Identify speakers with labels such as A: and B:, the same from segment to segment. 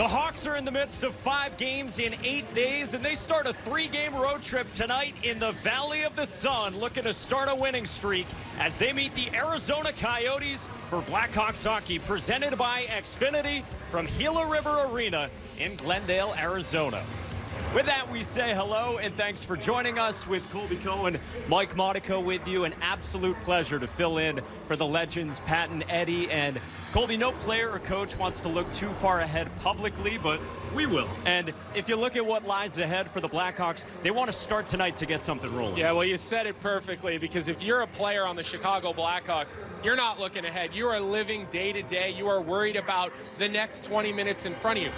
A: The Hawks are in the midst of five games in eight days, and they start a three-game road trip tonight in the Valley of the Sun, looking to start a winning streak as they meet the Arizona Coyotes for Blackhawks hockey, presented by Xfinity from Gila River Arena in Glendale, Arizona. With that, we say hello and thanks for joining us with Colby Cohen, Mike Monaco with you. An absolute pleasure to fill in for the legends, Pat and Eddie. And Colby, no player or coach wants to look too far ahead publicly, but we will. And if you look at what lies ahead for the Blackhawks, they want to start tonight to get something rolling.
B: Yeah, well, you said it perfectly because if you're a player on the Chicago Blackhawks, you're not looking ahead. You are living day to day. You are worried about the next 20 minutes in front of you.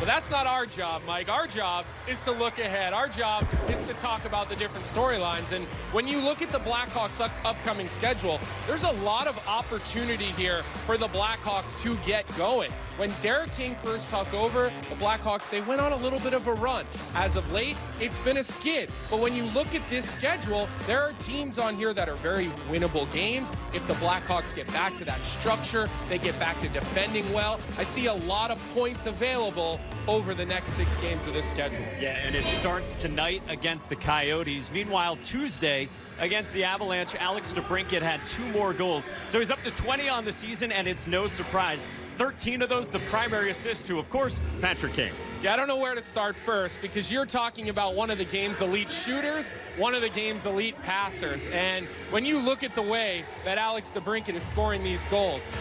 B: But that's not our job, Mike. Our job is to look ahead. Our job is to talk about the different storylines. And when you look at the Blackhawks' upcoming schedule, there's a lot of opportunity here for the Blackhawks to get going. When Derek King first took over the Blackhawks, they went on a little bit of a run. As of late, it's been a skid. But when you look at this schedule, there are teams on here that are very winnable games. If the Blackhawks get back to that structure, they get back to defending well, I see a lot of points available over the next six games of this schedule.
A: Yeah, and it starts tonight against the Coyotes. Meanwhile, Tuesday against the Avalanche, Alex DeBrincat had two more goals. So he's up to 20 on the season, and it's no surprise. 13 of those, the primary assist to, of course, Patrick Kane.
B: Yeah, I don't know where to start first because you're talking about one of the game's elite shooters, one of the game's elite passers. And when you look at the way that Alex DeBrincat is scoring these goals,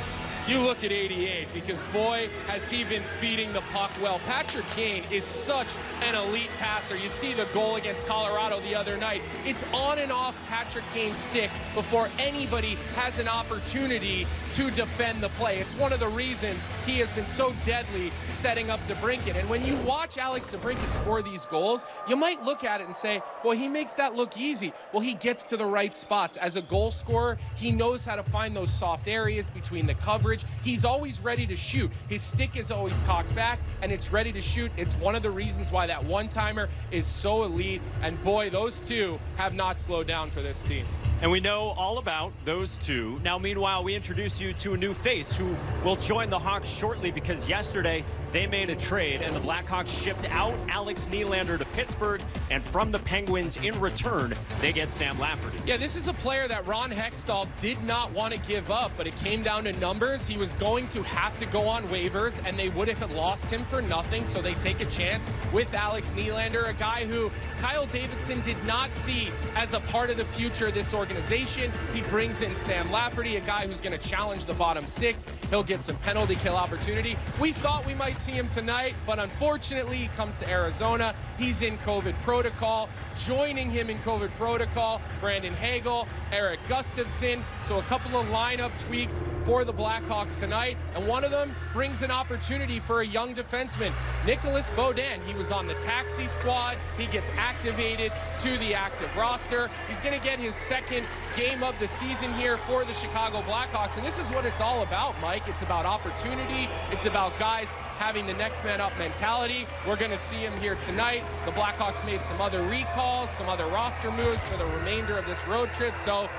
B: you look at 88 because boy has he been feeding the puck well. Patrick Kane is such an elite passer. You see the goal against Colorado the other night. It's on and off Patrick Kane's stick before anybody has an opportunity to defend the play. It's one of the reasons he has been so deadly setting up DeBrincat. And when you watch Alex DeBrincat score these goals, you might look at it and say, well, he makes that look easy. Well, he gets to the right spots. As a goal scorer, he knows how to find those soft areas between the coverage. He's always ready to shoot. His stick is always cocked back and it's ready to shoot. It's one of the reasons why that one-timer is so elite. And boy, those two have not slowed down for this team.
A: And we know all about those two. Now, meanwhile, we introduce you to a new face who will join the Hawks shortly because yesterday they made a trade and the Blackhawks shipped out Alex Nylander to Pittsburgh and from the Penguins in return they get Sam Lafferty.
B: Yeah, this is a player that Ron Hextall did not want to give up, but it came down to numbers. He was going to have to go on waivers and they would have lost him for nothing, so they take a chance with Alex Nylander, a guy who Kyle Davidson did not see as a part of the future of this organization. He brings in Sam Lafferty, a guy who's going to challenge the bottom six. He'll get some penalty kill opportunity. We thought we might see him tonight, but unfortunately, he comes to Arizona. He's in COVID protocol. Joining him in COVID protocol, Brandon Hagel, Erik Gustafsson. So a couple of lineup tweaks for the Blackhawks tonight, and one of them brings an opportunity for a young defenseman, Nicolas Beaudin. He was on the taxi squad. He gets activated to the active roster. He's going to get his second game of the season here for the Chicago Blackhawks, and this is what it's all about, Mike. It's about opportunity. It's about guys having the next man up mentality. We're going to see him here tonight. The Blackhawks made some other recalls, some other roster moves for the remainder of this road trip. So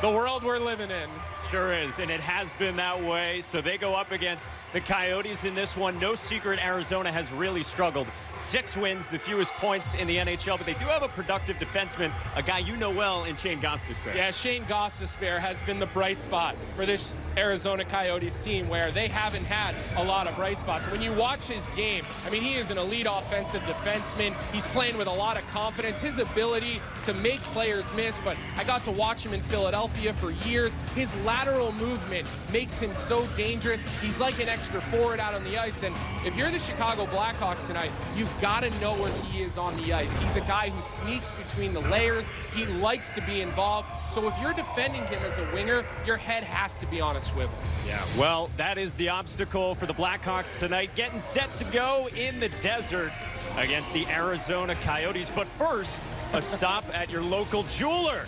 B: the world we're living in.
A: Sure is, and it has been that way. So they go up against the Coyotes in this one. No secret, Arizona has really struggled. Six wins, the fewest points in the NHL, but they do have a productive defenseman, a guy you know well in Shane Gostisbehere.
B: Yeah, Shane Gostisbehere has been the bright spot for this Arizona Coyotes team where they haven't had a lot of bright spots. When you watch his game, I mean, he is an elite offensive defenseman. He's playing with a lot of confidence. His ability to make players miss, but I got to watch him in Philadelphia for years. His lateral movement makes him so dangerous. He's like an extra forward out on the ice. And if you're the Chicago Blackhawks tonight, you've got to know where he is on the ice. He's a guy who sneaks between the layers. He likes to be involved. So if you're defending him as a winger, your head has to be on a swivel.
A: Yeah, well, that is the obstacle for the Blackhawks tonight, getting set to go in the desert against the Arizona Coyotes. But first, a stop at your local jeweler.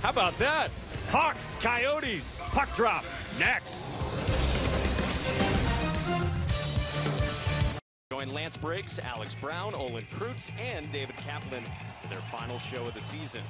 A: How about that? Hawks, Coyotes, puck drop, next. Join Lance Briggs, Alex Brown, Olin Kreutz, and David Kaplan for their final show of the season.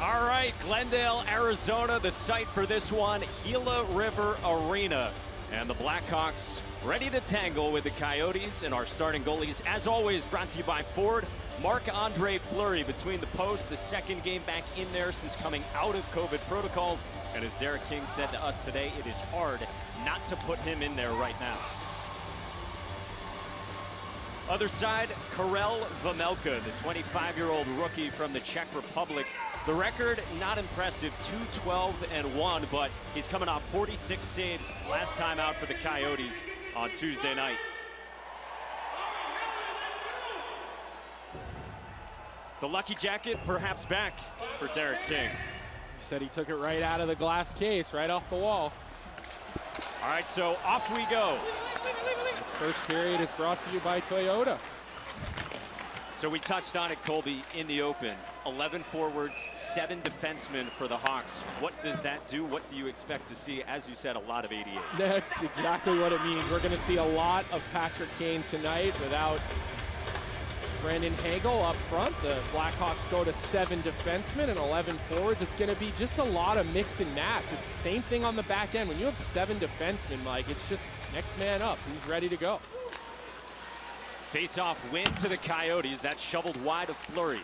A: All right, Glendale, Arizona, the site for this one, Gila River Arena. And the Blackhawks ready to tangle with the Coyotes and our starting goalies, as always, brought to you by Ford. Marc-Andre Fleury between the posts, the second game back in there since coming out of COVID protocols. And as Derek King said to us today, it is hard not to put him in there right now. Other side, Karel Vejmelka, the 25-year-old rookie from the Czech Republic. The record, not impressive, 2-12 and 1, but he's coming off 46 saves last time out for the Coyotes on Tuesday night. The lucky jacket perhaps back for Derek King.
B: He said he took it right out of the glass case, right off the wall.
A: All right, so off we go.
B: This first period is brought to you by Toyota.
A: So we touched on it, Colby, in the open. 11 forwards, seven defensemen for the Hawks. What does that do? What do you expect to see? As you said, a lot of 88.
B: That's exactly what it means. We're going to see a lot of Patrick Kane tonight without Brandon Hagel up front. The Blackhawks go to seven defensemen and 11 forwards. It's going to be just a lot of mix and match. It's the same thing on the back end. When you have seven defensemen, Mike, it's just next man up. Who's ready to go?
A: Face-off win to the Coyotes. That shoveled wide of Fleury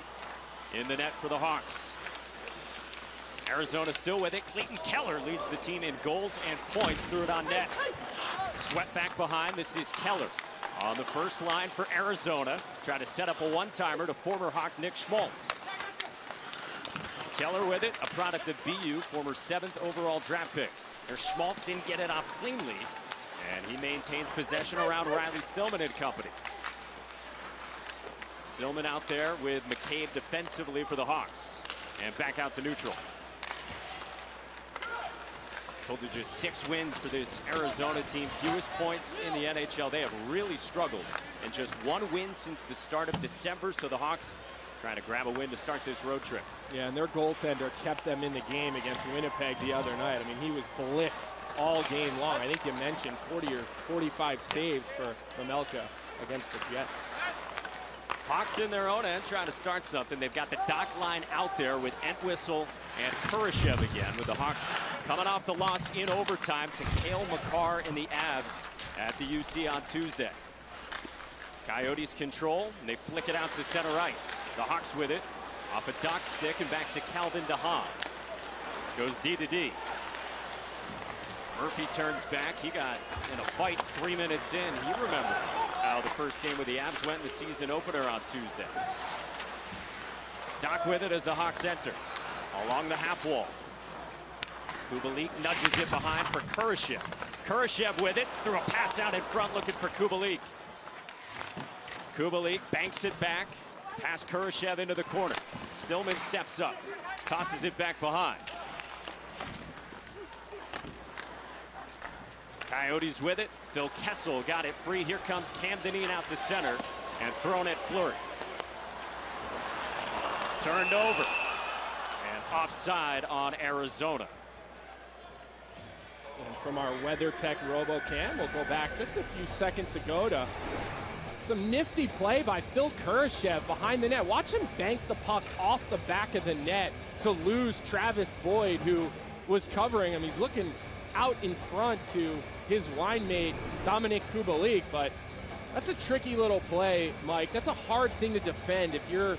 A: in the net for the Hawks. Arizona still with it. Clayton Keller leads the team in goals and points. Threw it on net. Swept back behind. This is Keller on the first line for Arizona. Try to set up a one-timer to former Hawk Nick Schmaltz. Keller with it, a product of BU, former seventh overall draft pick. There's Schmaltz didn't get it off cleanly, and he maintains possession around Riley Stillman and company. Stillman out there with McCabe defensively for the Hawks. And back out to neutral. Told you just six wins for this Arizona team. Fewest points in the NHL. They have really struggled. And just one win since the start of December. So the Hawks trying to grab a win to start this road trip.
B: Yeah, and their goaltender kept them in the game against Winnipeg the other night. I mean, he was blitzed all game long. I think you mentioned 40 or 45 saves for Vejmelka against the Jets.
A: Hawks in their own end trying to start something. They've got the Dach line out there with Entwistle and Kurashev again with the Hawks coming off the loss in overtime to Cale Makar in the Avs at the UC on Tuesday. Coyotes control, and they flick it out to center ice. The Hawks with it, off a Dach stick and back to Calvin DeHaan. Goes D to D. Murphy turns back. He got in a fight three minutes in. He remembered the first game with the Avs went in the season opener on Tuesday. Dach with it as the Hawks enter. Along the half wall. Kubalik nudges it behind for Kurashev. Kurashev with it. Threw a pass out in front looking for Kubalik. Kubalik banks it back. Pass Kurashev into the corner. Stillman steps up. Tosses it back behind. Coyotes with it. Phil Kessel got it free. Here comes Cam Dineen out to center and thrown at Fleury. Turned over and offside on Arizona.
B: And from our WeatherTech RoboCam, we'll go back just a few seconds ago to some nifty play by Phil Kurashev behind the net. Watch him bank the puck off the back of the net to lose Travis Boyd, who was covering him. He's looking out in front to his line mate, Dominic Kubalik, but that's a tricky little play, Mike. That's a hard thing to defend if you're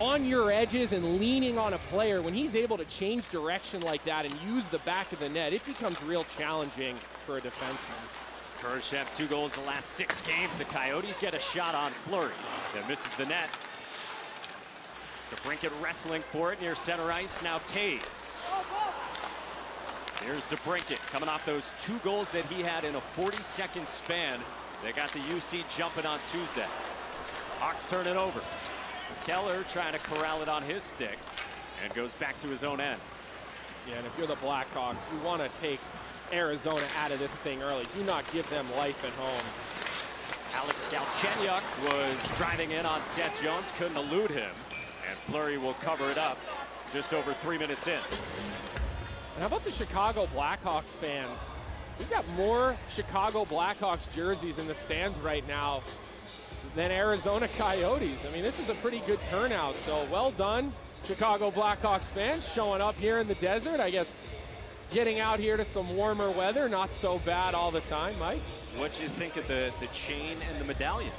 B: on your edges and leaning on a player. When he's able to change direction like that and use the back of the net, it becomes real challenging for a defenseman.
A: Kurashev, two goals in the last six games. The Coyotes get a shot on Fleury that misses the net. DeBrincat wrestling for it near center ice. Now Toews. Here's DeBrincat coming off those two goals that he had in a 40-second span. They got the UC jumping on Tuesday. Hawks turn it over. Keller trying to corral it on his stick and goes back to his own end.
B: Yeah, and if you're the Blackhawks, you want to take Arizona out of this thing early. Do not give them life at home.
A: Alex Galchenyuk was driving in on Seth Jones, couldn't elude him, and Fleury will cover it up just over three minutes in.
B: And how about the Chicago Blackhawks fans? We've got more Chicago Blackhawks jerseys in the stands right now than Arizona Coyotes. I mean, this is a pretty good turnout, so well done Chicago Blackhawks fans showing up here in the desert. I guess getting out here to some warmer weather, not so bad all the time, Mike.
A: What do you think of the, the chain and the medallion?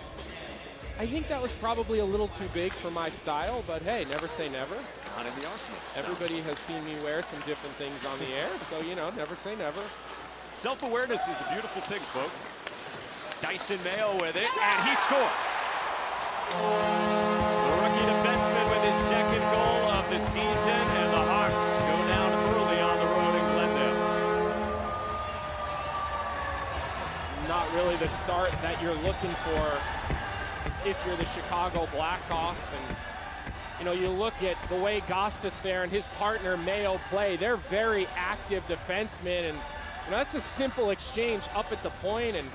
B: I think that was probably a little too big for my style, but hey, never say never.
A: Not in the arsenal.
B: Everybody has seen me wear some different things on the air, so you know, never say never.
A: Self-awareness is a beautiful thing, folks. Dysin Mayo with it, and he scores. The rookie defenseman with his second goal of the season, and the Hawks go down early on the road in Glendale.
B: Not really the start that you're looking for if you're the Chicago Blackhawks. And, you know, you look at the way Gostisbehere and his partner Mayo play, they're very active defensemen. And, you know, that's a simple exchange up at the point. and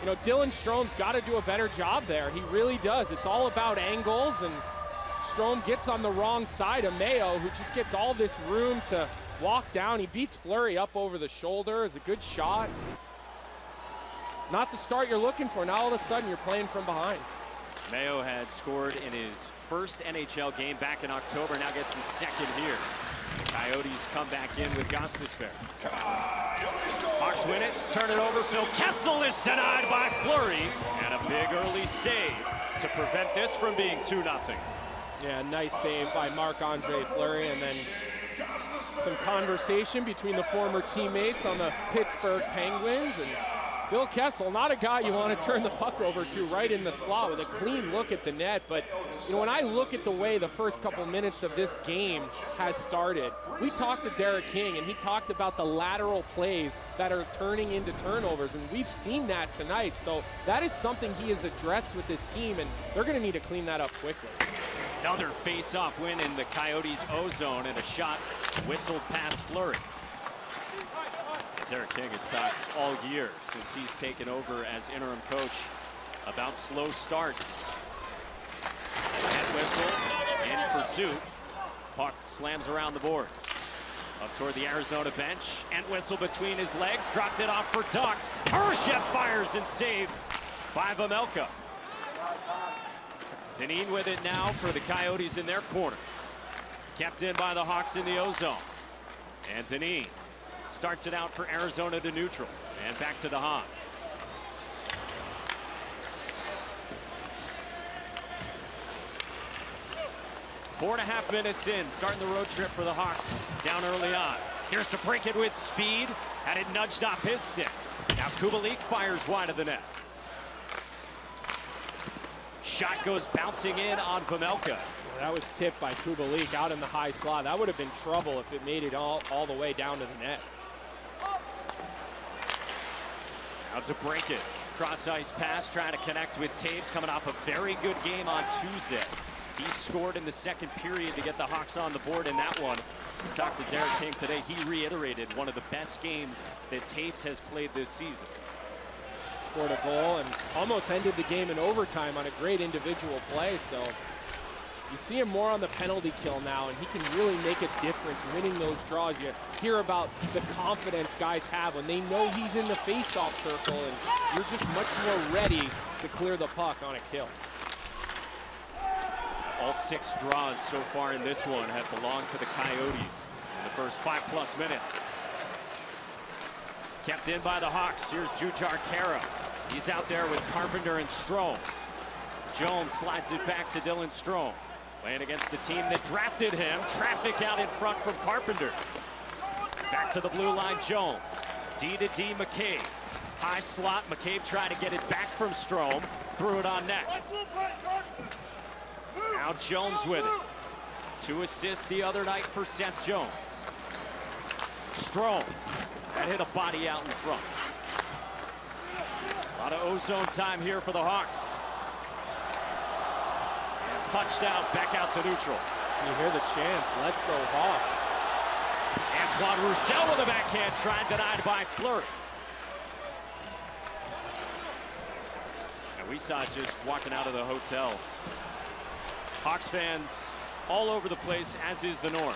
B: you know, Dylan Strome's got to do a better job there. He really does. It's all about angles, and Strome gets on the wrong side of Mayo, who just gets all this room to walk down. He beats Fleury up over the shoulder. It's a good shot. Not the start you're looking for. Now all of a sudden you're playing from behind.
A: Mayo had scored in his first NHL game back in October, now gets his second here. The Coyotes come back in with Gostisbehere. Hawks win it, turn it over. Phil Kessel is denied by Fleury. And a big early save to prevent this from being 2-0.
B: Yeah, nice save by Marc-Andre Fleury. And then some conversation between the former teammates on the Pittsburgh Penguins. And Phil Kessel, not a guy you want to turn the puck over to right in the slot with a clean look at the net. But you know, when I look at the way the first couple minutes of this game has started, we talked to Derek King and he talked about the lateral plays that are turning into turnovers, and we've seen that tonight. So that is something he has addressed with this team, and they're going to need to clean that up quickly.
A: Another face-off win in the Coyotes' O-zone and a shot whistled past Fleury. Derek King has talked all year since he's taken over as interim coach about slow starts. Head whistle in pursuit. Puck slams around the boards. Up toward the Arizona bench. Entwistle between his legs. Dropped it off for Tuch. Kurashev fires and saved by Vejmelka. Dineen with it now for the Coyotes in their corner. Kept in by the Hawks in the O-zone. And Dineen starts it out for Arizona to neutral. And back to the Hawk. Four and a half minutes in, starting the road trip for the Hawks down early on. Here's DeBrincat with speed. Had it nudged off his stick. Now Kubalik fires wide of the net. Shot goes bouncing in on Vejmelka.
B: That was tipped by Kubalik out in the high slot. That would have been trouble if it made it all, all the way down to the net.
A: Out DeBrincat. Cross ice pass, trying to connect with Toews, coming off a very good game on Tuesday. He scored in the second period to get the Hawks on the board in that one. We talked to Derek King today. He reiterated one of the best games that Toews has played this season.
B: Scored a goal and almost ended the game in overtime on a great individual play. So you see him more on the penalty kill now, and he can really make a difference winning those draws. You hear about the confidence guys have when they know he's in the faceoff circle, and you're just much more ready to clear the puck on a kill.
A: All six draws so far in this one have belonged to the Coyotes in the first five plus minutes. Kept in by the Hawks. Here's Jujhar Khaira. He's out there with Carpenter and Strome. Jones slides it back to Dylan Strome. Playing against the team that drafted him. Traffic out in front from Carpenter. Back to the blue line, Jones. D to D, McCabe. High slot, McCabe trying to get it back from Strome. Threw it on net. Now Jones with it. Two assists the other night for Seth Jones. Strome. That hit a body out in front. A lot of O-zone time here for the Hawks. Out, back out to neutral.
B: You hear the chants, let's go Hawks.
A: Antoine Roussel with a backhand tried, denied by Fleury. And we saw it just walking out of the hotel. Hawks fans all over the place, as is the norm.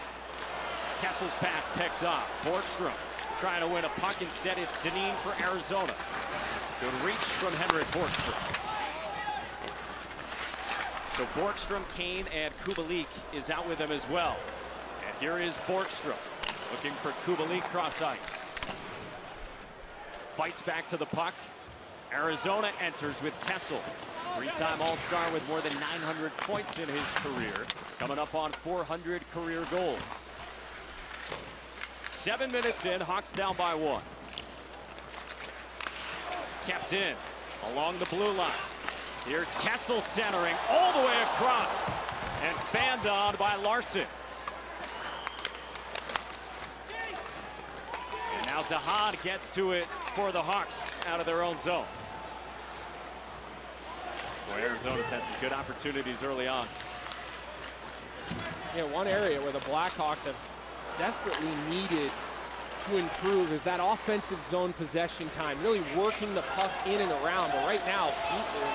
A: Kessel's pass picked up. Borgstrom trying to win a puck. Instead, it's Dineen for Arizona. Good reach from Henrik Borgstrom. So Borgstrom, Kane, and Kubalik is out with them as well. And here is Borgstrom looking for Kubalik cross ice. Fights back to the puck. Arizona enters with Kessel. Three-time All-Star with more than 900 points in his career. Coming up on 400 career goals. Seven minutes in, Hawks down by one. Kept in along the blue line. Here's Kessel centering all the way across and fanned on by Larson. And now DeHaan gets to it for the Hawks out of their own zone. Boy, Arizona's had some good opportunities early on.
B: Yeah, one area where the Blackhawks have desperately needed to improve is that offensive zone possession time, really working the puck in and around. But right now,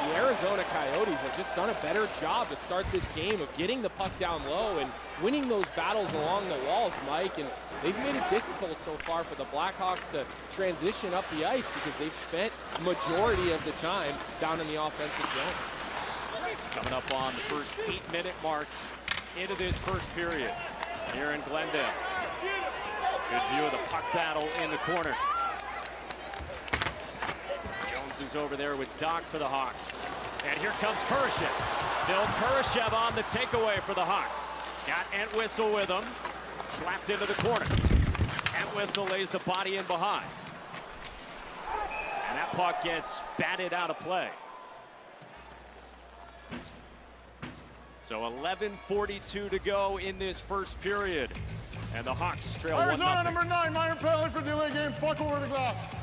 B: the Arizona Coyotes have just done a better job to start this game of getting the puck down low and winning those battles along the walls, Mike. And they've made it difficult so far for the Blackhawks to transition up the ice because they've spent majority of the time down in the offensive zone.
A: Coming up on the first eight-minute mark into this first period here in Glendale. Good view of the puck battle in the corner. Jones is over there with Dach for the Hawks. And here comes Kurashev. Phil Kurashev on the takeaway for the Hawks. Got Entwistle with him. Slapped into the corner. Entwistle lays the body in behind. And that puck gets batted out of play. So 11.42 to go in this first period. And the Hawks trail
C: Arizona
A: 1
C: number nine, minor penalty for delay game. Puck over the glass.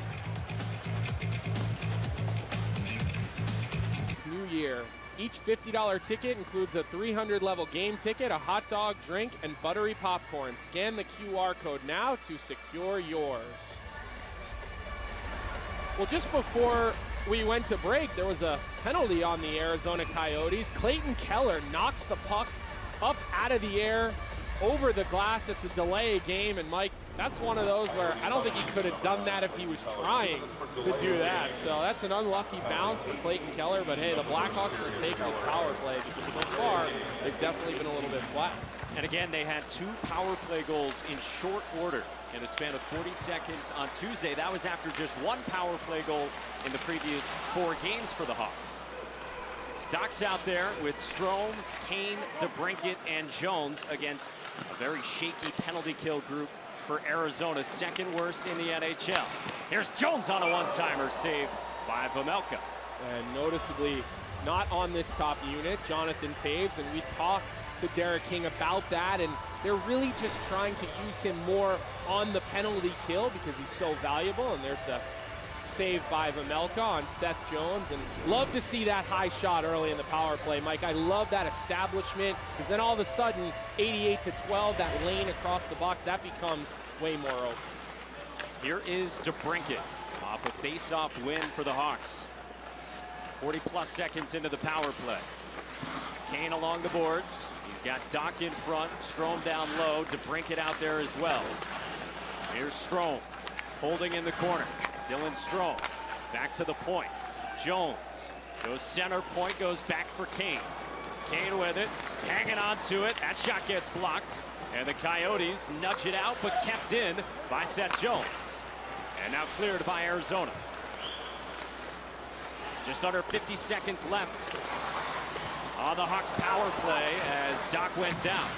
B: This new year, each $50 ticket includes a 300 level game ticket, a hot dog, drink, and buttery popcorn. Scan the QR code now to secure yours. Well, just before we went to break, there was a penalty on the Arizona Coyotes. Clayton Keller knocks the puck up out of the air over the glass. It's a delay game, and Mike, that's one of those where I don't think he could have done that if he was trying to do that. So that's an unlucky bounce for Clayton Keller, but hey, the Blackhawks are taking this power play so far they've definitely been a little bit flat.
A: And again, they had two power play goals in short order in a span of 40 seconds on Tuesday. That was after just one power play goal in the previous four games for the Hawks. Dach's out there with Strome, Kane, DeBrincat, and Jones against a very shaky penalty kill group for Arizona, second worst in the NHL. Here's Jones on a one-timer saved by Vejmelka.
B: And noticeably not on this top unit, Jonathan Toews, and we talked to Derek King about that, and they're really just trying to use him more on the penalty kill because he's so valuable, and there's the save by Vejmelka on Seth Jones. And love to see that high shot early in the power play, Mike. I love that establishment because then all of a sudden, 88 to 12, that lane across the box, that becomes way more open.
A: Here is DeBrincat off a face-off win for the Hawks. 40 plus seconds into the power play. Kane along the boards. Got Dach in front, Strome down low, DeBrincat out there as well. Here's Strome holding in the corner. Dylan Strome back to the point. Jones goes center point, goes back for Kane. Kane with it, hanging on to it. That shot gets blocked. And the Coyotes nudge it out, but kept in by Seth Jones. And now cleared by Arizona. Just under 50 seconds left on the Hawks power play as Dach went down.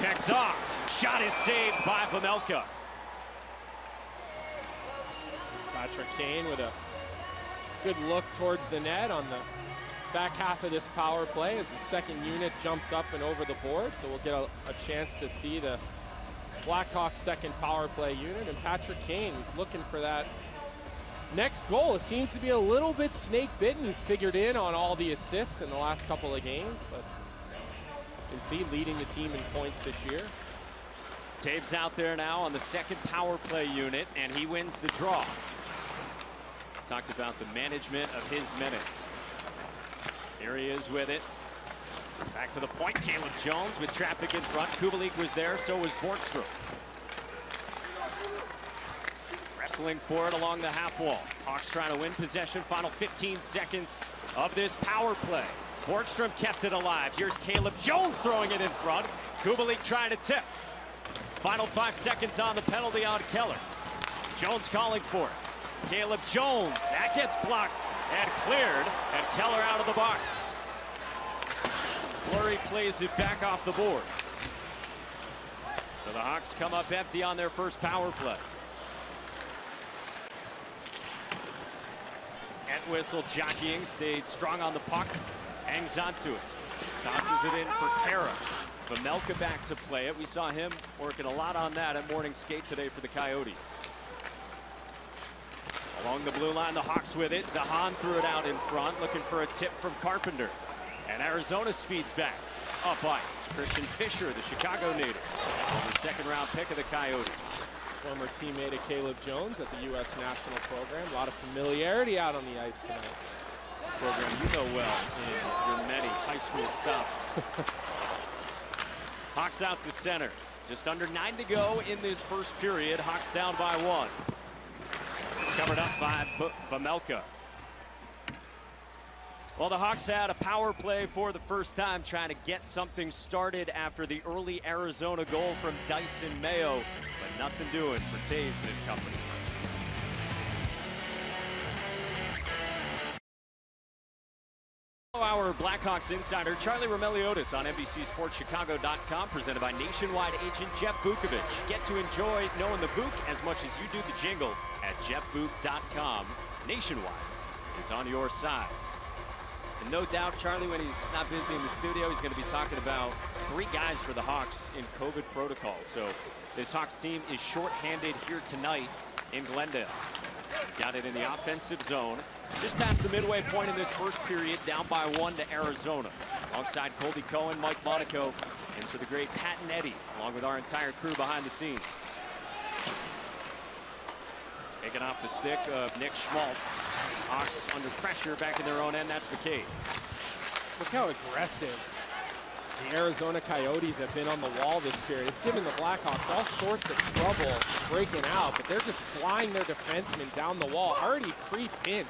A: Picked off. Shot is saved by Vejmelka.
B: Patrick Kane with a good look towards the net on the back half of this power play as the second unit jumps up and over the board. So we'll get a, a chance to see the Blackhawks second power play unit. And Patrick Kane is looking for that next goal. It seems to be a little bit snake bitten. He's figured in on all the assists in the last couple of games, but you can see leading the team in points this year.
A: Toews out there now on the second power play unit, and he wins the draw. Talked about the management of his minutes. Here he is with it. Back to the point, Caleb Jones with traffic in front. Kubalik was there, so was Borgstrom. Wrestling for it along the half wall. Hawks trying to win possession. Final 15 seconds of this power play. Borgstrom kept it alive. Here's Caleb Jones throwing it in front. Kubalik trying to tip. Final five seconds on the penalty on Keller. Jones calling for it. Caleb Jones, that gets blocked and cleared, and Keller out of the box. Fleury plays it back off the boards. So the Hawks come up empty on their first power play. Entwistle jockeying, stayed strong on the puck, hangs onto it, tosses it in for Khaira. Vejmelka back to play it. We saw him working a lot on that at morning skate today for the Coyotes. Along the blue line, the Hawks with it. DeHaan threw it out in front, looking for a tip from Carpenter. And Arizona speeds back. Up ice. Christian Fischer, the Chicago native, the second round pick of the Coyotes.
B: Former teammate of Caleb Jones at the U.S. national program. A lot of familiarity out on the ice tonight.
A: Program you know well in your many high school stops. Hawks out to center. Just under nine to go in this first period. Hawks down by one. Covered up by Vejmelka. Well, the Hawks had a power play for the first time, trying to get something started after the early Arizona goal from Dysin Mayo, but nothing doing for Toews and company. Our Blackhawks insider Charlie Roumeliotis on NBCSportsChicago.com, presented by Nationwide agent Jeff Vukovich. Get to enjoy knowing the Vuk as much as you do the jingle at JeffVuk.com. Nationwide is on your side. And no doubt, Charlie, when he's not busy in the studio, he's going to be talking about three guys for the Hawks in COVID protocol. So this Hawks team is shorthanded here tonight in Glendale. Got it in the offensive zone. Just past the midway point in this first period, down by one to Arizona. Alongside Colby Cohen, Mike Monaco, and to the great Pat and Eddie, along with our entire crew behind the scenes. Taking off the stick of Nick Schmaltz. Hawks under pressure back in their own end. That's McCabe.
B: Look how aggressive the Arizona Coyotes have been on the wall this period. It's given the Blackhawks all sorts of trouble breaking out, but they're just flying their defensemen down the wall, already pre-pinched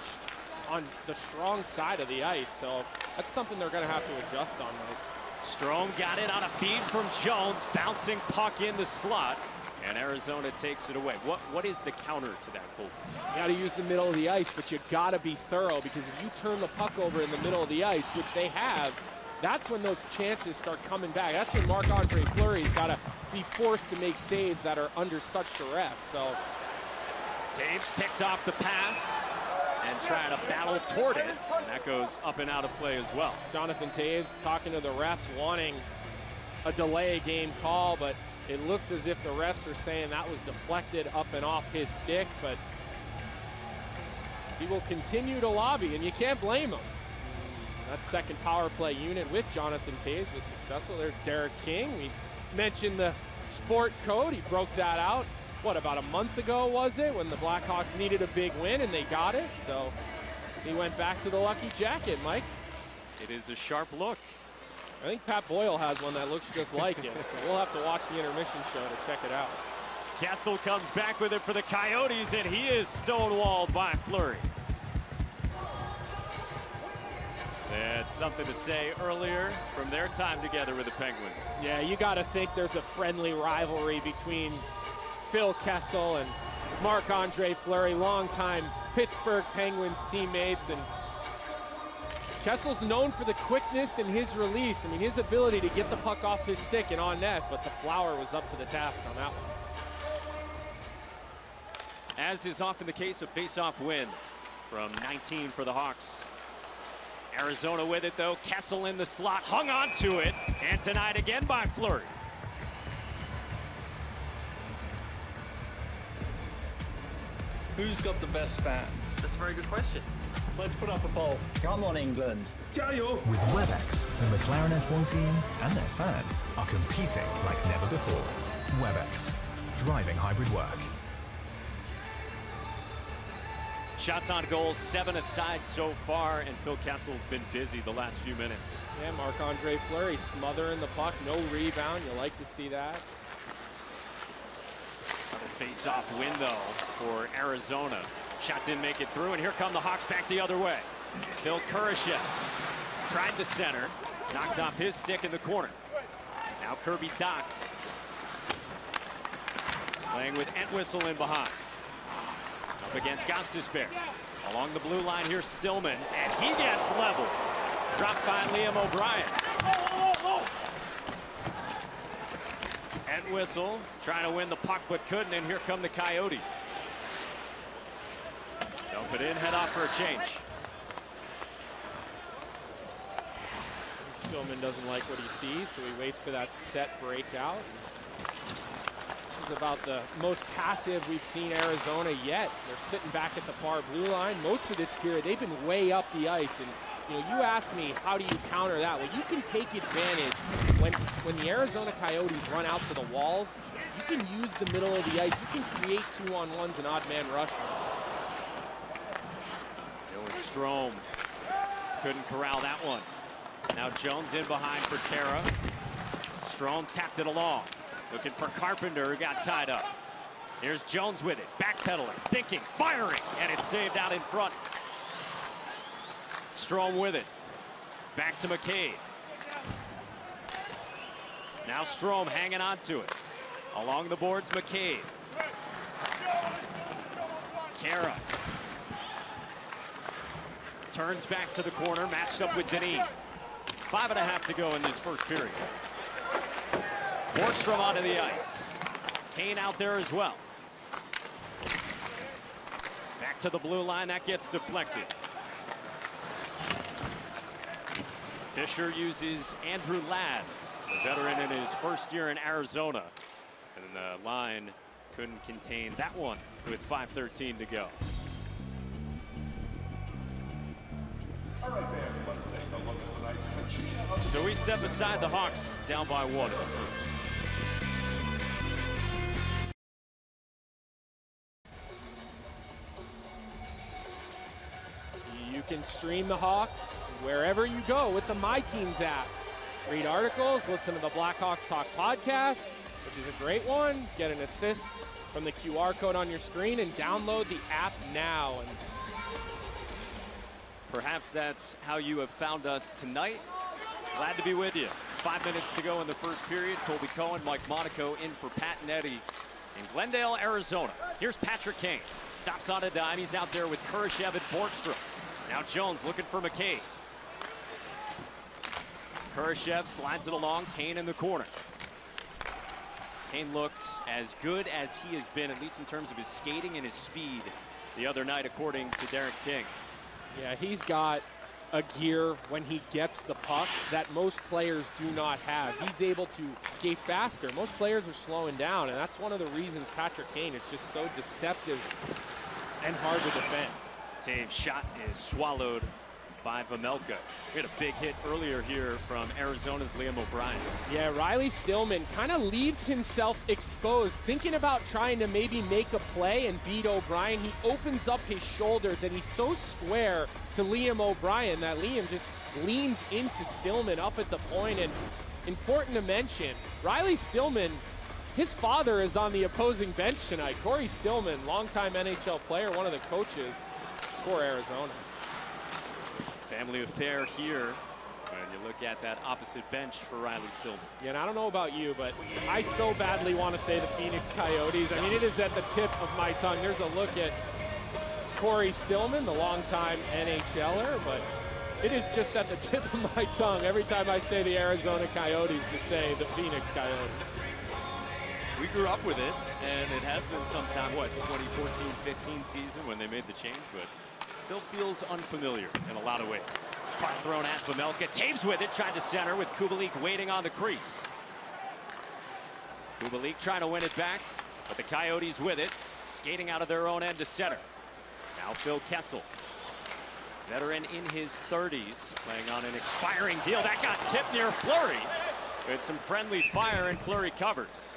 B: on the strong side of the ice. So that's something they're going to have to adjust on. Mike.
A: Strome got it on a feed from Jones, bouncing puck in the slot. And Arizona takes it away. What What is the counter to that goal?
B: You got to use the middle of the ice, but you got to be thorough because if you turn the puck over in the middle of the ice, which they have, that's when those chances start coming back. That's when Marc-Andre Fleury's got to be forced to make saves that are under such duress. So
A: Toews picked off the pass and trying to battle toward it. And that goes up and out of play as well.
B: Jonathan Toews talking to the refs, wanting a delay game call, but it looks as if the refs are saying that was deflected up and off his stick, but he will continue to lobby, and you can't blame him. That second power play unit with Jonathan Toews was successful. There's Derek King. We mentioned the sport code. He broke that out, what, about a month ago, was it, when the Blackhawks needed a big win, and they got it. So he went back to the lucky jacket, Mike.
A: It is a sharp look.
B: I think Pat Boyle has one that looks just like it, so we'll have to watch the intermission show to check it out.
A: Kessel comes back with it for the Coyotes, and he is stonewalled by Fleury. They had something to say earlier from their time together with the Penguins.
B: Yeah, you got to think there's a friendly rivalry between Phil Kessel and Marc-Andre Fleury, longtime Pittsburgh Penguins teammates, and Kessel's known for the quickness in his release. I mean, his ability to get the puck off his stick and on net, but the Flower was up to the task on that one.
A: As is often the case, a face-off win from 19 for the Hawks. Arizona with it, though. Kessel in the slot, hung on to it, and denied again by Fleury.
D: Who's got the best fans?
E: That's a very good question.
D: Let's put up a poll.
F: Come on, England.
G: With WebEx, the McLaren F1 team and their fans are competing like never before. WebEx, driving hybrid work.
A: Shots on goal, seven aside so far, and Phil Kessel's been busy the last few minutes.
B: Yeah, Marc-Andre Fleury smothering the puck, no rebound. You like to see that.
A: Another face-off win, though, for Arizona. Shot didn't make it through, and here come the Hawks back the other way. Phil Kurashev tried the center, knocked off his stick in the corner. Now Kirby Dach playing with Entwistle in behind. Up against Gostisbehere. Along the blue line here, Stillman, and he gets level. Dropped by Liam O'Brien. Entwistle trying to win the puck but couldn't, and here come the Coyotes. It in, head off for a change.
B: Stillman doesn't like what he sees, so he waits for that set breakout. This is about the most passive we've seen Arizona yet. They're sitting back at the far blue line. Most of this period, they've been way up the ice. And you know, you asked me, how do you counter that? Well, you can take advantage when when the Arizona Coyotes run out to the walls. You can use the middle of the ice. You can create two-on-ones and odd man rushes.
A: Strome couldn't corral that one. Now Jones in behind for Khaira. Strome tapped it along. Looking for Carpenter, who got tied up. Here's Jones with it, backpedaling, thinking, firing, and it's saved out in front. Strome with it. Back to McCabe. Now Strome hanging on to it. Along the boards, McCabe. Khaira. Turns back to the corner, matched up with Dineen. Five and a half to go in this first period. Borgstrom onto the ice. Kane out there as well. Back to the blue line, that gets deflected. Fischer uses Andrew Ladd, the veteran in his first year in Arizona. And the line couldn't contain that one with 5.13 to go. So we step aside the Hawks down by one.
B: You can stream the Hawks wherever you go with the My Teams app. Read articles, listen to the Blackhawks Talk podcast, which is a great one. Get an assist from the QR code on your screen and download the app now. And
A: Perhaps that's how you have found us tonight. Glad to be with you. Five minutes to go in the first period. Colby Cohen, Mike Monaco in for Pat Eddie in Glendale, Arizona. Here's Patrick Kane. Stops on a dime. He's out there with Kurashev and Borgstrom. Now Jones looking for McCabe. Kurashev slides it along. Kane in the corner. Kane looks as good as he has been, at least in terms of his skating and his speed the other night, according to Derek King.
B: Yeah, he's got a gear when he gets the puck that most players do not have. He's able to skate faster. Most players are slowing down, and that's one of the reasons Patrick Kane is just so deceptive and hard to defend.
A: Dave's shot is swallowed by Vejmelka. We had a big hit earlier here from Arizona's Liam O'Brien.
B: Yeah, Riley Stillman kind of leaves himself exposed, thinking about trying to maybe make a play and beat O'Brien. He opens up his shoulders and he's so square to Liam O'Brien that Liam just leans into Stillman up at the point. And important to mention, Riley Stillman, his father is on the opposing bench tonight. Cory Stillman, longtime NHL player, one of the coaches for Arizona.
A: Family affair here when you look at that opposite bench for Riley Stillman.
B: Yeah, and I don't know about you, but I so badly want to say the Phoenix Coyotes. I mean, it is at the tip of my tongue. There's a look at Cory Stillman, the longtime NHLer, but it is just at the tip of my tongue every time I say the Arizona Coyotes to say the Phoenix Coyotes.
A: We grew up with it, and it has been some time, what, 2014-15 season when they made the change, but still feels unfamiliar in a lot of ways. Puck thrown at Vejmelka. Toews with it, tried to center with Kubalik waiting on the crease. Kubalik trying to win it back, but the Coyotes with it, skating out of their own end to center. Now Phil Kessel, veteran in his 30s, playing on an expiring deal. That got tipped near Fleury. With some friendly fire and Fleury covers.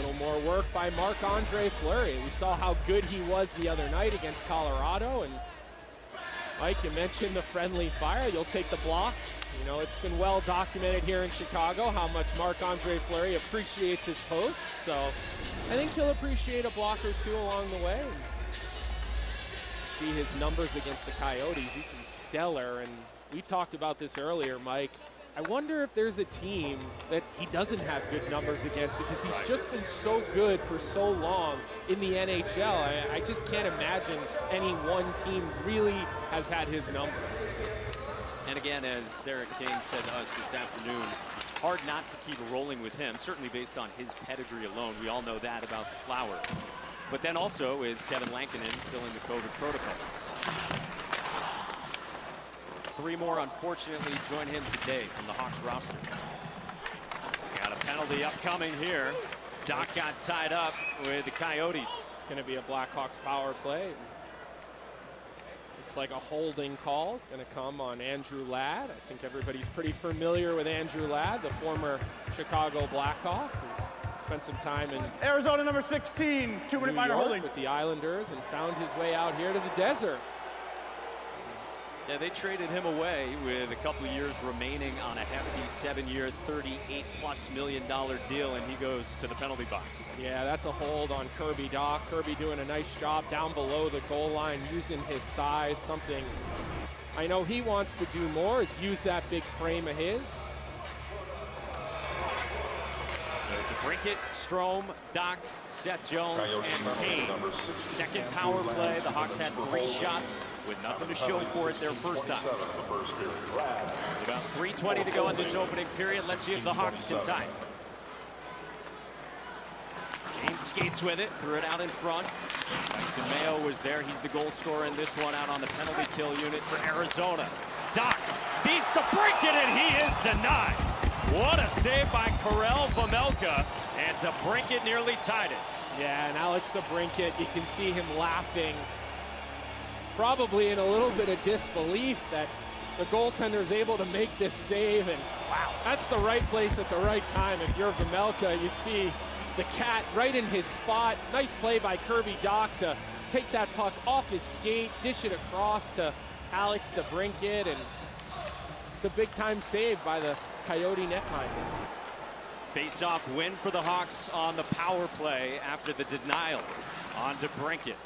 B: Little more work by Marc-Andre Fleury. We saw how good he was the other night against Colorado, and Mike, you mentioned the friendly fire. You'll take the blocks. You know, it's been well documented here in Chicago how much Marc-Andre Fleury appreciates his posts. So I think he'll appreciate a block or two along the way. See his numbers against the Coyotes. He's been stellar. And we talked about this earlier, Mike. I wonder if there's a team that he doesn't have good numbers against because he's just been so good for so long in the NHL. I, I just can't imagine any one team really has had his number.
A: And again, as Derek King said to us this afternoon, hard not to keep rolling with him, certainly based on his pedigree alone. We all know that about the flower. But then also with Kevin Lankinen still in the COVID protocols. Three more, unfortunately, join him today from the Hawks roster. Got a penalty upcoming here. Dach got tied up with the Coyotes.
B: It's going to be a Blackhawks power play. Looks like a holding call is going to come on Andrew Ladd. I think everybody's pretty familiar with Andrew Ladd, the former Chicago Blackhawk, who's spent some time in
C: Arizona number 16, two minute minor
B: York
C: holding.
B: with the Islanders and found his way out here to the desert.
A: Yeah, they traded him away with a couple years remaining on a hefty seven-year, 38 plus million dollar deal, and he goes to the penalty box.
B: Yeah, that's a hold on Kirby Dach. Kirby doing a nice job down below the goal line, using his size, something I know he wants to do more is use that big frame of his.
A: DeBrincat, Strome, Dach, Seth Jones, and Kane. Second power play. The Hawks had three shots with nothing to show for it their first time. About 3.20 to go in this opening period. Let's see if the Hawks can tie. Kane skates with it, threw it out in front. Dysin Mayo was there. He's the goal scorer in this one out on the penalty kill unit for Arizona. Dach feeds to DeBrincat, and he is denied. What a save by Karel Vejmelka, and DeBrincat nearly tied it.
B: Yeah, and Alex DeBrincat, you can see him laughing, probably in a little bit of disbelief that the goaltender is able to make this save. And wow, that's the right place at the right time. If you're Vejmelka, you see the cat right in his spot. Nice play by Kirby Dach to take that puck off his skate, dish it across to Alex DeBrincat, and it's a big time save by the Coyote netminder.
A: Face-off win for the Hawks on the power play after the denial on DeBrincat.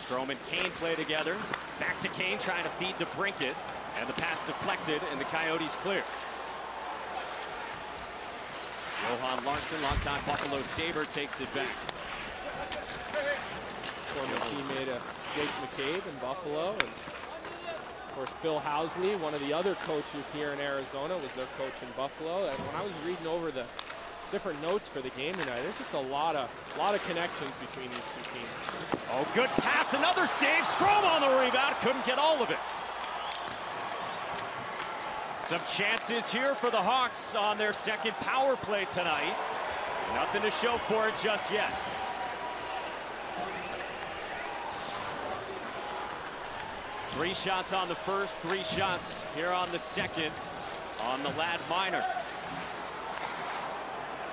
A: Strome and Kane play together. Back to Kane trying to feed DeBrincat. And the pass deflected and the Coyotes clear. Johan Larsson, longtime Buffalo Sabre, takes it back.
B: Former teammate of Jake McCabe in Buffalo. And of course, Phil Housley, one of the other coaches here in Arizona, was their coach in Buffalo. And when I was reading over the different notes for the game tonight, there's just a lot of lot of connections between these two teams.
A: Oh, good pass, another save. Strome on the rebound, couldn't get all of it. Some chances here for the Hawks on their second power play tonight. Nothing to show for it just yet. Three shots on the first, three shots here on the second on the Ladd Minor.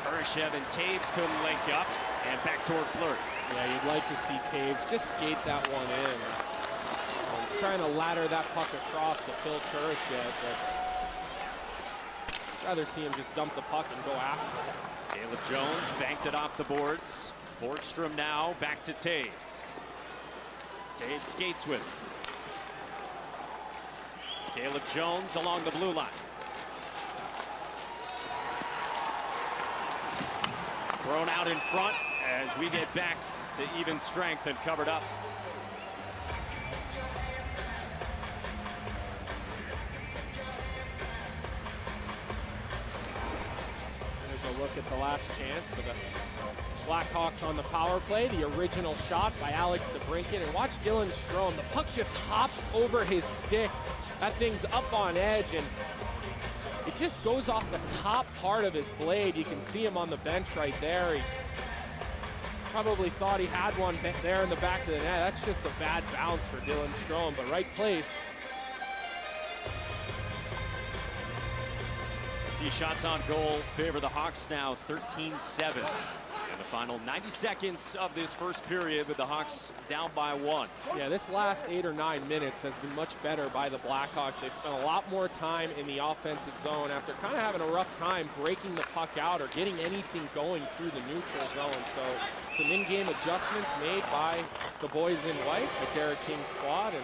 A: Kurashev and Toews couldn't link up, and back toward Fleury.
B: Yeah, you'd like to see Toews just skate that one in. He's trying to ladder that puck across to Phil Kurashev, but I'd rather see him just dump the puck and go after it.
A: Caleb Jones banked it off the boards. Borgstrom now back to Toews. Toews skates with it. Caleb Jones along the blue line. Thrown out in front as we get back to even strength and covered up.
B: There's a look at the last chance for the Blackhawks on the power play. The original shot by Alex DeBrincat. And watch Dylan Strome. The puck just hops over his stick. That thing's up on edge and it just goes off the top part of his blade. You can see him on the bench right there. He probably thought he had one there in the back of the net. That's just a bad bounce for Dylan Strome, but right place.
A: see shots on goal favor the Hawks now 13-7. In the final 90 seconds of this first period with the Hawks down by one.
B: Yeah, this last eight or nine minutes has been much better by the Blackhawks. They've spent a lot more time in the offensive zone after kind of having a rough time breaking the puck out or getting anything going through the neutral zone. So some in-game adjustments made by the boys in white, the Derek King squad, and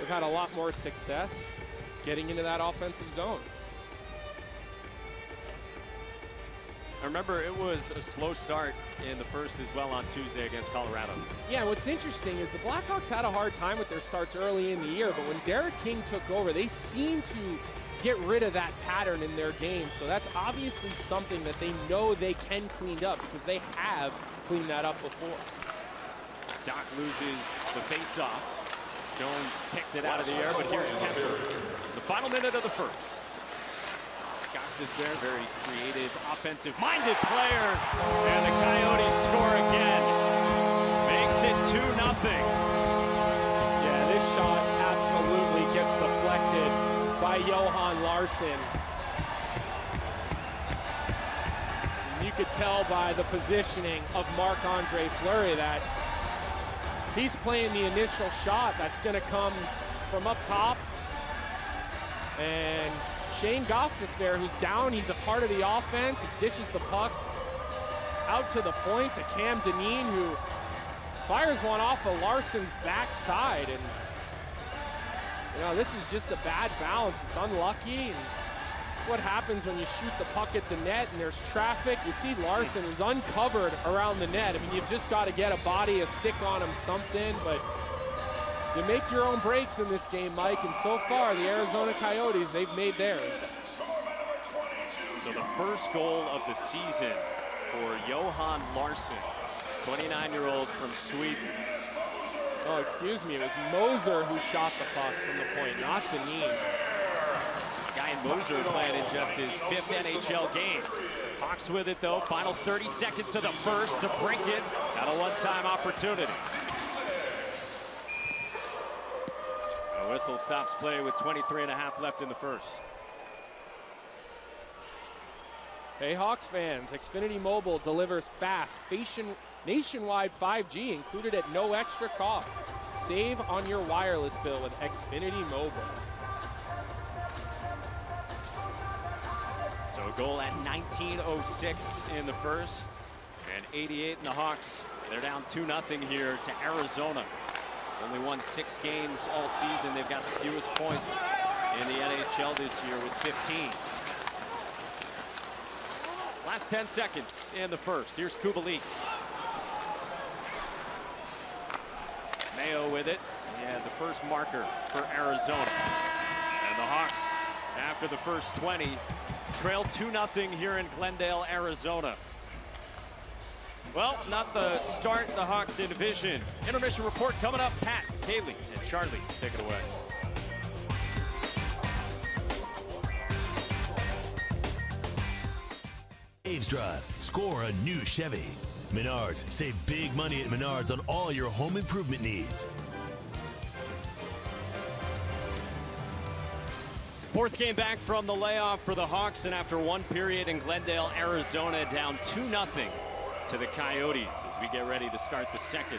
B: they've had a lot more success getting into that offensive zone.
A: Remember it was a slow start in the first as well on Tuesday against Colorado.
B: Yeah, what's interesting is the Blackhawks had a hard time with their starts early in the year, but when Derek King took over, they seemed to get rid of that pattern in their game. So that's obviously something that they know they can clean up because they have cleaned that up before.
A: Dach loses the face-off. Jones picked it out of the air, but here's Kessel. The final minute of the first. Gostisbehere, very creative, offensive-minded player. And the Coyotes score again. Makes it 2 nothing.
B: Yeah, this shot absolutely gets deflected by Johan Larsson. You could tell by the positioning of Marc-Andre Fleury that he's playing the initial shot that's going to come from up top. And Shane Gostisbehere, who's down, he's a part of the offense. He dishes the puck out to the point to Cam Dineen, who fires one off of Larsson's backside. And, you know, this is just a bad bounce. It's unlucky. And it's what happens when you shoot the puck at the net and there's traffic. You see Larsson, who's uncovered around the net. I mean, you've just got to get a body, a stick on him, something. But you make your own breaks in this game, Mike, and so far the Arizona Coyotes, they've made theirs.
A: So the first goal of the season for Johan Larsson, 29-year-old from Sweden.
B: Oh, excuse me, it was Moser who shot the puck from the point, not Dineen.
A: Guy Moser playing in just his fifth NHL game. Hawks with it though, final 30 seconds of the first to break it at a one-time opportunity. Whistle stops play with 23 and a half left in the first.
B: Hey Hawks fans, Xfinity Mobile delivers fast, nationwide 5G included at no extra cost. Save on your wireless bill with Xfinity Mobile.
A: So a goal at 19.06 in the first and 88 in the Hawks. They're down 2-0 here to Arizona. Only won six games all season. They've got the fewest points in the NHL this year with 15. Last 10 seconds in the first. Here's Kubalik. Mayo with it. Yeah, the first marker for Arizona. And the Hawks, after the first 20, trail 2-0 here in Glendale, Arizona. Well, not the start the Hawks envision. Intermission report coming up. Pat, Caley, and Charlie, take it away.
F: Aves Drive. Score a new Chevy. Menards. Save big money at Menards on all your home improvement needs.
A: Fourth game back from the layoff for the Hawks, and after one period in Glendale, Arizona, down 2-0 to the Coyotes as we get ready to start the second.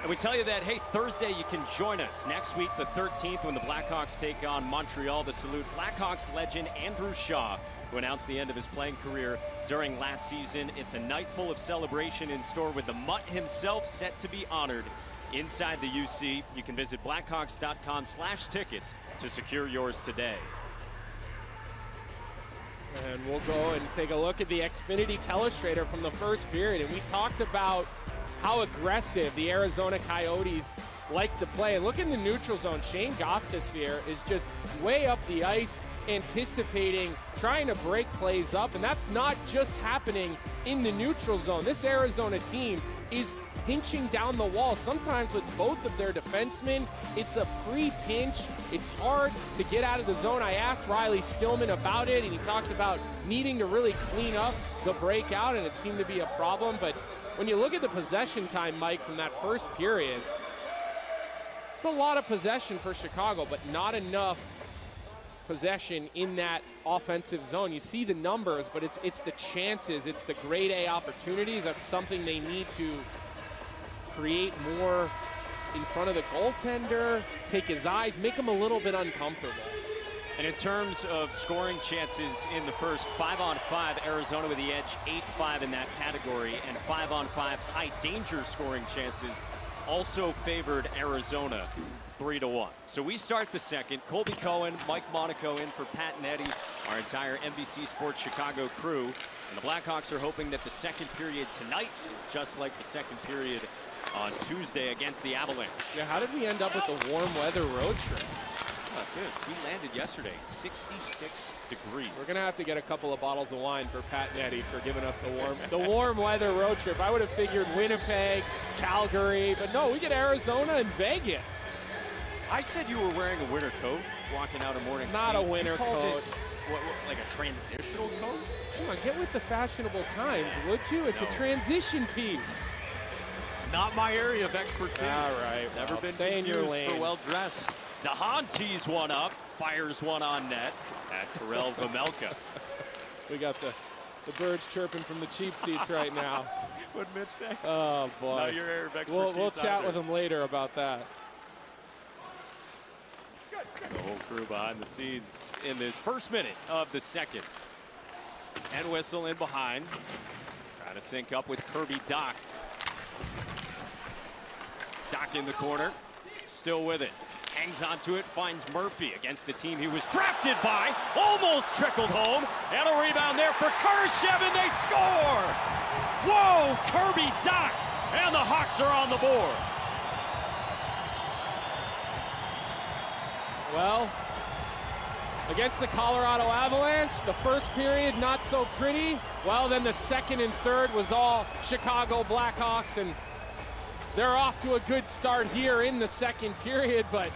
A: And we tell you that, hey, Thursday you can join us next week, the 13th, when the Blackhawks take on Montreal to salute Blackhawks legend Andrew Shaw, who announced the end of his playing career during last season. It's a night full of celebration in store with the Mutt himself set to be honored inside the UC. You can visit blackhawks.com slash tickets to secure yours today.
B: And we'll go and take a look at the Xfinity telestrator from the first period. And we talked about how aggressive the Arizona Coyotes like to play. And look in the neutral zone. Shane Gostisbehere is just way up the ice, anticipating, trying to break plays up. And that's not just happening in the neutral zone. This Arizona team is pinching down the wall. Sometimes with both of their defensemen, it's a pre-pinch. It's hard to get out of the zone. I asked Riley Stillman about it, and he talked about needing to really clean up the breakout, and it seemed to be a problem. But when you look at the possession time, Mike, from that first period, it's a lot of possession for Chicago, but not enough possession in that offensive zone. You see the numbers, but it's it's the chances, it's the grade A opportunities. That's something they need to create more in front of the goaltender, take his eyes, make him a little bit uncomfortable.
A: And in terms of scoring chances in the first, five on five, Arizona with the edge, 8-5 in that category, and five on five high danger scoring chances also favored Arizona three to one. So we start the second. Colby Cohen, Mike Monaco in for Pat and Eddie, our entire NBC Sports Chicago crew. And the Blackhawks are hoping that the second period tonight is just like the second period on Tuesday against the Avalanche.
B: Yeah, how did we end up with the warm weather road trip?
A: How about this? We landed yesterday, 66 degrees.
B: We're gonna have to get a couple of bottles of wine for Pat and Eddie for giving us the warm the warm weather road trip. I would have figured Winnipeg, Calgary, but no, we get Arizona and Vegas.
A: I said you were wearing a winter coat walking out of morning.
B: Not a winter coat.
A: it, what, what, like a transitional coat?
B: Come on, get with the fashionable times, would you? It's
A: No.
B: a transition piece.
A: Not my area of expertise.
B: All right,
A: Never
B: well,
A: been
B: stay in your
A: confused for well dressed. DeHaan tees one up, fires one on net at Karel Vejmelka.
B: We got the the birds chirping from the cheap seats right now.
A: what Mitch say?
B: Oh boy.
A: Not your area of expertise.
B: We'll, we'll chat
A: either.
B: with them later about that.
A: The whole crew behind the scenes in this first minute of the second. And whistle in behind. Trying to sync up with Kirby Dach. Dach in the corner. Still with it. Hangs onto it, finds Murphy against the team he was drafted by. Almost trickled home. And a rebound there for Kurashev, and they score! Whoa, Kirby Dach! And the Hawks are on the board.
B: Well, against the Colorado Avalanche, the first period not so pretty. Well, then the second and third was all Chicago Blackhawks, and they're off to a good start here in the second period. But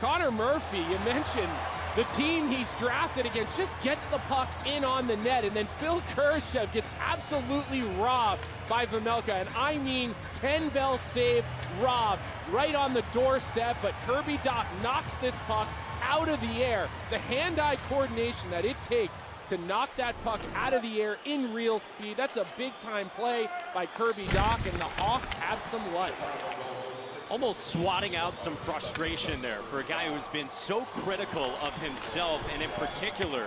B: Connor Murphy, you mentioned the team he's drafted against just gets the puck in on the net, and then Phil Kurashev gets absolutely robbed by Vejmelka, and I mean 10 bell save robbed right on the doorstep. But Kirby Dach knocks this puck out of the air. The hand-eye coordination that it takes to knock that puck out of the air in real speed. That's a big-time play by Kirby Dach, and the Hawks have some life.
A: almost swatting out some frustration there for a guy who's been so critical of himself and in particular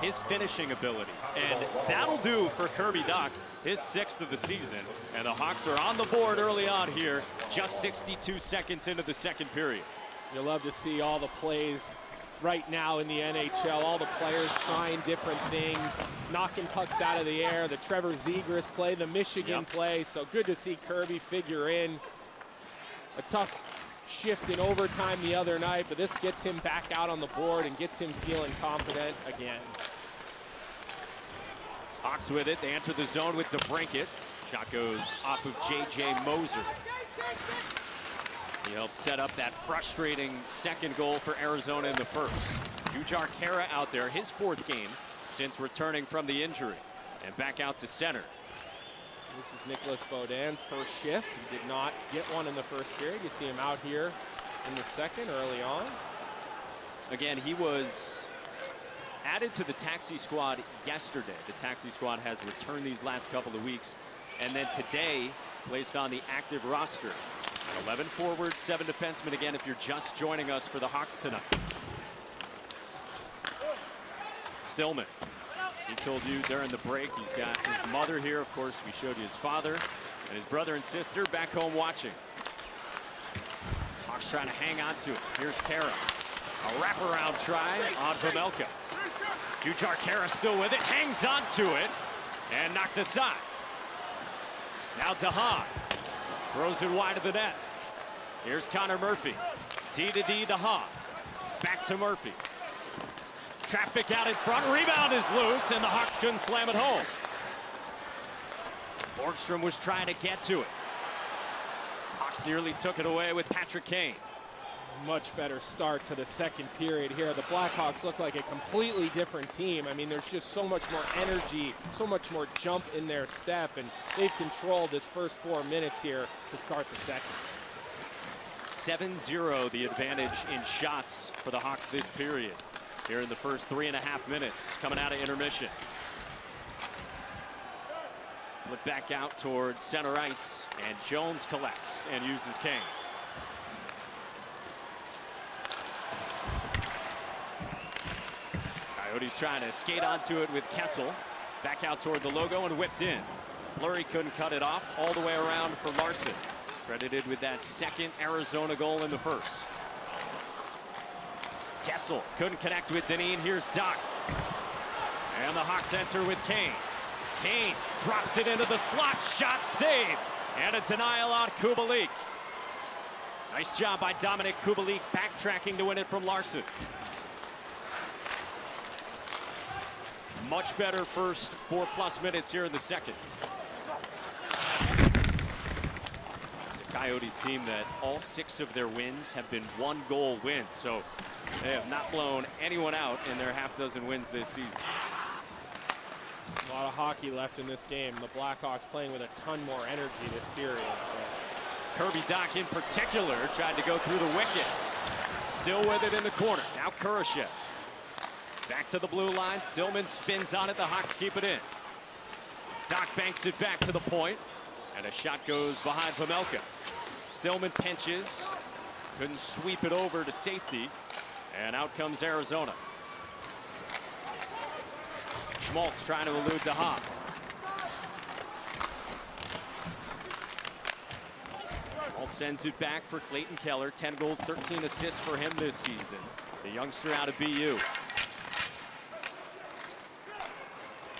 A: his finishing ability. And that'll do for Kirby Dach, his sixth of the season. And the Hawks are on the board early on here, just 62 seconds into the second period.
B: You love to see all the plays right now in the NHL. All the players trying different things, knocking pucks out of the air. The Trevor Zegras play, the Michigan
A: Yep.
B: play. So good to see Kirby figure in. A tough shift in overtime the other night, but this gets him back out on the board and gets him feeling confident again.
A: Hawks with it. They enter the zone with DeBrincat. Shot goes off of J.J. Moser. He helped set up that frustrating second goal for Arizona in the first. Jujhar Khaira out there, his fourth game since returning from the injury. And back out to center.
B: This is Nicolas Beaudin's first shift. He did not get one in the first period. You see him out here in the second early on.
A: Again, he was added to the taxi squad yesterday. The taxi squad has returned these last couple of weeks. And then today, placed on the active roster. 11 forwards, 7 defensemen again if you're just joining us for the Hawks tonight. Stillman. He told you during the break he's got his mother here. Of course, we showed you his father and his brother and sister back home watching. Hawks trying to hang on to it. Here's Khaira. A wraparound try on Vejmelka. Jujhar Khaira still with it, hangs on to it, and knocked aside. Now DeHaan throws it wide of the net. Here's Connor Murphy. D to D DeHaan. Back to Murphy. Traffic out in front. Rebound is loose, and the Hawks couldn't slam it home. Borgstrom was trying to get to it. Hawks nearly took it away with Patrick Kane.
B: Much better start to the second period here. The Blackhawks look like a completely different team. I mean, there's just so much more energy, so much more jump in their step, and they've controlled this first four minutes here to start the second.
A: 7-0 the advantage in shots for the Hawks this period. here in the first three and a half minutes coming out of intermission. Flip back out towards center ice, and Jones collects and uses Kane. Coyotes trying to skate onto it with Kessel. Back out toward the logo and whipped in. Fleury couldn't cut it off all the way around for Larsson. Credited with that second Arizona goal in the first. Kessel couldn't connect with Dineen. Here's Dach. And the Hawks enter with Kane. Kane drops it into the slot. Shot save. And a denial on Kubalik. Nice job by Dominic Kubalik backtracking to win it from Larsson. Much better first four plus minutes here in the second. It's a Coyotes team that all six of their wins have been one goal wins. So they have not blown anyone out in their half dozen wins this season.
B: A lot of hockey left in this game. The Blackhawks playing with a ton more energy this period. So.
A: Kirby Dach in particular tried to go through the wickets. Still with it in the corner. Now Kurashev. Back to the blue line. Stillman spins on it. The Hawks keep it in. Dach banks it back to the point, And a shot goes behind Vejmelka. Stillman pinches. Couldn't sweep it over to safety. And out comes Arizona. Schmaltz trying to elude the hop. Schmaltz sends it back for Clayton Keller. 10 goals, 13 assists for him this season. The youngster out of BU.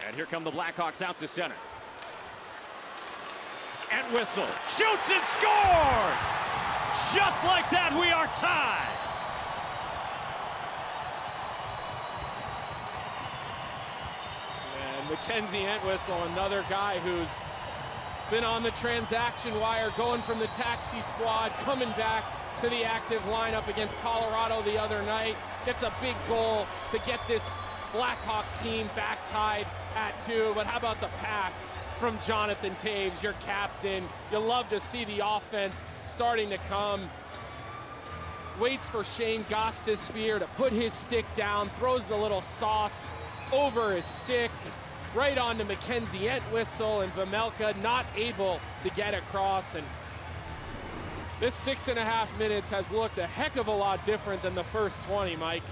A: And here come the Blackhawks out to center. Entwistle shoots and scores! Just like that, we are tied.
B: And Mackenzie Entwistle, another guy who's been on the transaction wire, going from the taxi squad, coming back to the active lineup against Colorado the other night. Gets a big goal to get this Blackhawks team back tied at two. But how about the pass from Jonathan Toews, your captain? You love to see the offense starting to come. Waits for Shane Gostisbehere to put his stick down, throws the little sauce over his stick, right onto Mackenzie Entwistle and Vejmelka, not able to get across. And this six and a half minutes has looked a heck of a lot different than the first 20, Mike.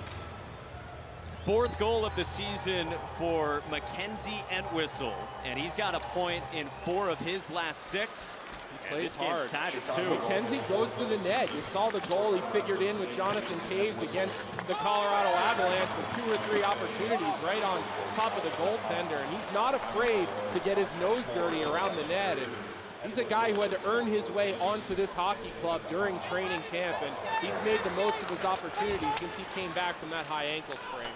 A: Fourth goal of the season for Mackenzie Entwistle, and he's got a point in four of his last six.
B: He plays
A: this game's
B: hard.
A: tied at two.
B: Mackenzie goes to the net. You saw the goal he figured in with Jonathan Toews against the Colorado Avalanche with two or three opportunities right on top of the goaltender. And he's not afraid to get his nose dirty around the net. And he's a guy who had to earn his way onto this hockey club during training camp. And he's made the most of his opportunities since he came back from that high ankle sprain.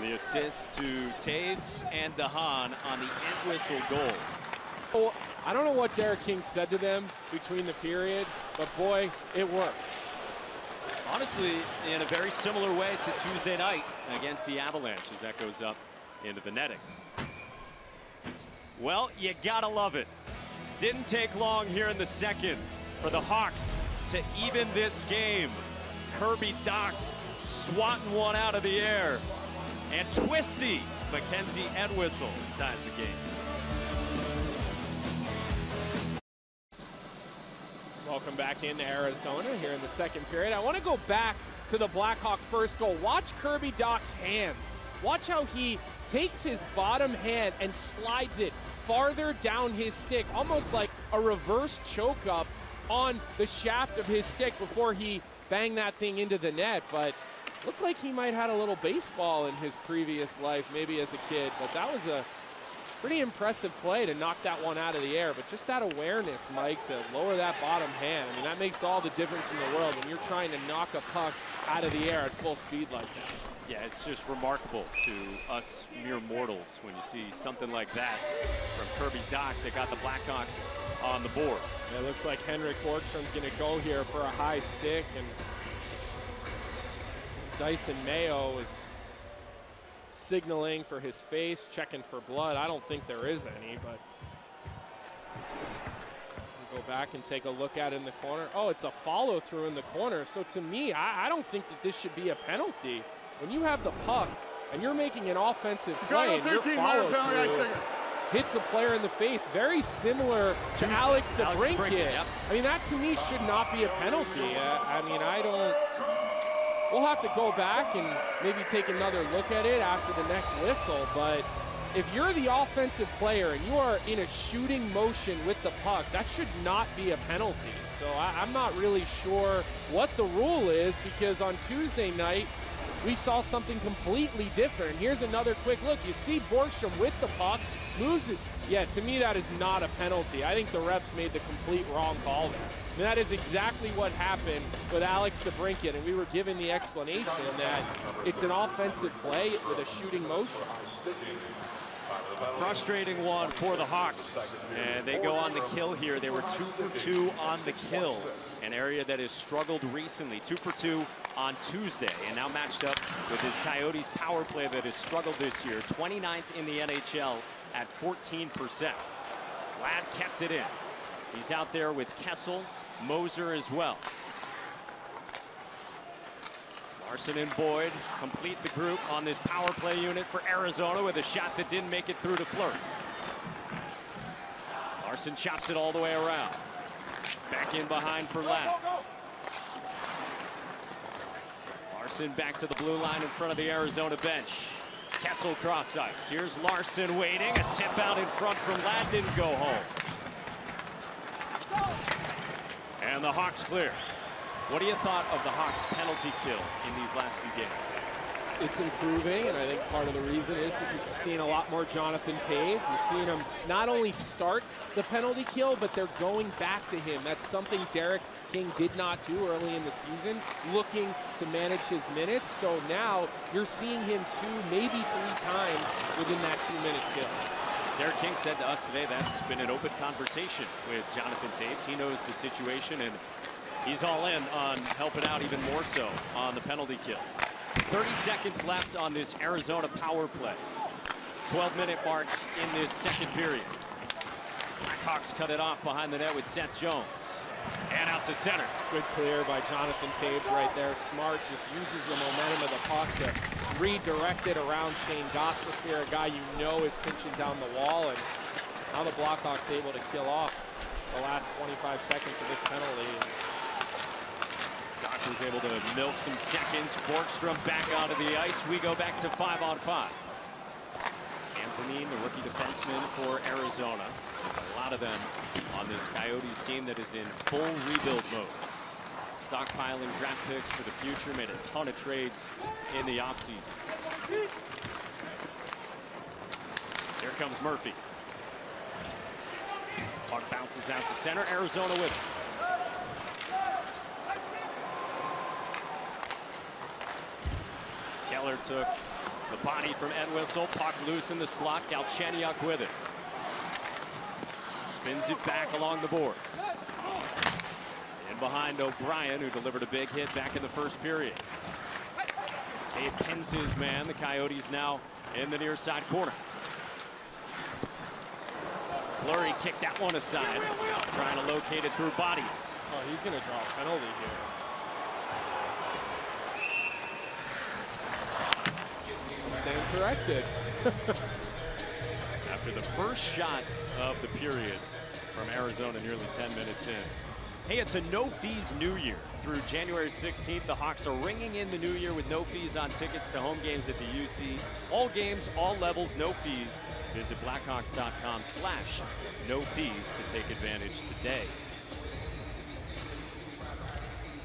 A: The assist to Toews and DeHaan on the Entwistle goal.
B: Oh, I don't know what Derek King said to them between the period, but boy, it worked.
A: Honestly, in a very similar way to Tuesday night against the Avalanche as that goes up into the netting. Well, you gotta love it. Didn't take long here in the second for the Hawks to even this game. Kirby Dach swatting one out of the air. And Twisty Mackenzie Entwistle ties the game.
B: Welcome back into Arizona here in the second period. I want to go back to the Blackhawk first goal. Watch Kirby Dach's hands. Watch how he takes his bottom hand and slides it farther down his stick, almost like a reverse choke up on the shaft of his stick before he banged that thing into the net. But looked like he might have had a little baseball in his previous life, maybe as a kid. But that was a pretty impressive play to knock that one out of the air. But just that awareness, Mike, to lower that bottom hand. I mean, that makes all the difference in the world when you're trying to knock a puck out of the air at full speed like that.
A: Yeah, it's just remarkable to us mere mortals when you see something like that from Kirby Dach that got the Blackhawks on the board.
B: It looks like Henrik Borgstrom's going to go here for a high stick, and Dysin Mayo is signaling for his face, checking for blood. I don't think there is any, but we'll go back and take a look at it in the corner. Oh, it's a follow through in the corner. So to me, I, I don't think that this should be a penalty. when you have the puck and you're making an offensive play and your follow through hits a player in the face, very similar to Alex
A: Alex
B: DeBrincat.
A: DeBrincat, yep.
B: I mean, that to me should not be a penalty. Uh, I mean, I don't. We'll have to go back and maybe take another look at it after the next whistle. But if you're the offensive player and you are in a shooting motion with the puck, that should not be a penalty. So I, I'm not really sure what the rule is because on Tuesday night, we saw something completely different. Here's another quick look. You see Borgstrom with the puck, moves it. Yeah, to me, that is not a penalty. I think the refs made the complete wrong call there. And that is exactly what happened with Alex DeBrincat, and we were given the explanation that it's an offensive play with a shooting motion.
A: Frustrating one for the Hawks. And they go on the kill here. They were two for two on the kill. An area that has struggled recently. Two for two on Tuesday. And now matched up with his Coyotes power play that has struggled this year. 29th in the NHL at 14%. Glad kept it in. He's out there with Kessel, Moser as well. Larsson and Boyd complete the group on this power play unit for Arizona with a shot that didn't make it through to Fleury. Larsson chops it all the way around. Back in behind for Ladd. Larsson back to the blue line in front of the Arizona bench. Kessel cross ice. Here's Larsson waiting. A tip out in front from Ladd didn't go home. And the Hawks clear. What do you thought of the Hawks penalty kill in these last few games?
B: It's improving, and I think part of the reason is because you're seeing a lot more Jonathan Toews. You're seeing him not only start the penalty kill, but they're going back to him. That's something Derek King did not do early in the season, looking to manage his minutes. So now you're seeing him two, maybe three times within that two-minute kill.
A: Derek King said to us today that's been an open conversation with Jonathan Toews. He knows the situation, and he's all in on helping out even more so on the penalty kill. 30 seconds left on this Arizona power play. 12 minute mark in this second period. Blackhawks cut it off behind the net with Seth Jones. And out to center.
B: Good clear by Jonathan Toews right there. Smart just uses the momentum of the puck to redirect it around Shane Gostisbehere, a guy you know is pinching down the wall. And now the Blackhawks able to kill off the last 25 seconds of this penalty.
A: Dach was able to milk some seconds. Borgstrom back onto the ice. We go back to five on five. Anthony, the rookie defenseman for Arizona. There's a lot of them on this Coyotes team that is in full rebuild mode. Stockpiling draft picks for the future. Made a ton of trades in the offseason. Here comes Murphy. Puck bounces out to center. Arizona with it. Keller took the body from Entwistle. Puck loose in the slot. Galchenyuk with it. Spins it back along the boards. And behind O'Brien, who delivered a big hit back in the first period. Dave pins his man. The Coyotes now in the near side corner. Fleury kicked that one aside, trying to locate it through bodies.
B: Oh, he's going to draw a penalty here. Stand corrected.
A: After the first shot of the period from Arizona nearly 10 minutes in. Hey, it's a no fees new year. Through January 16th, the Hawks are ringing in the new year with no fees on tickets to home games at the UC. All games, all levels, no fees. Visit blackhawks.com slash no fees to take advantage today.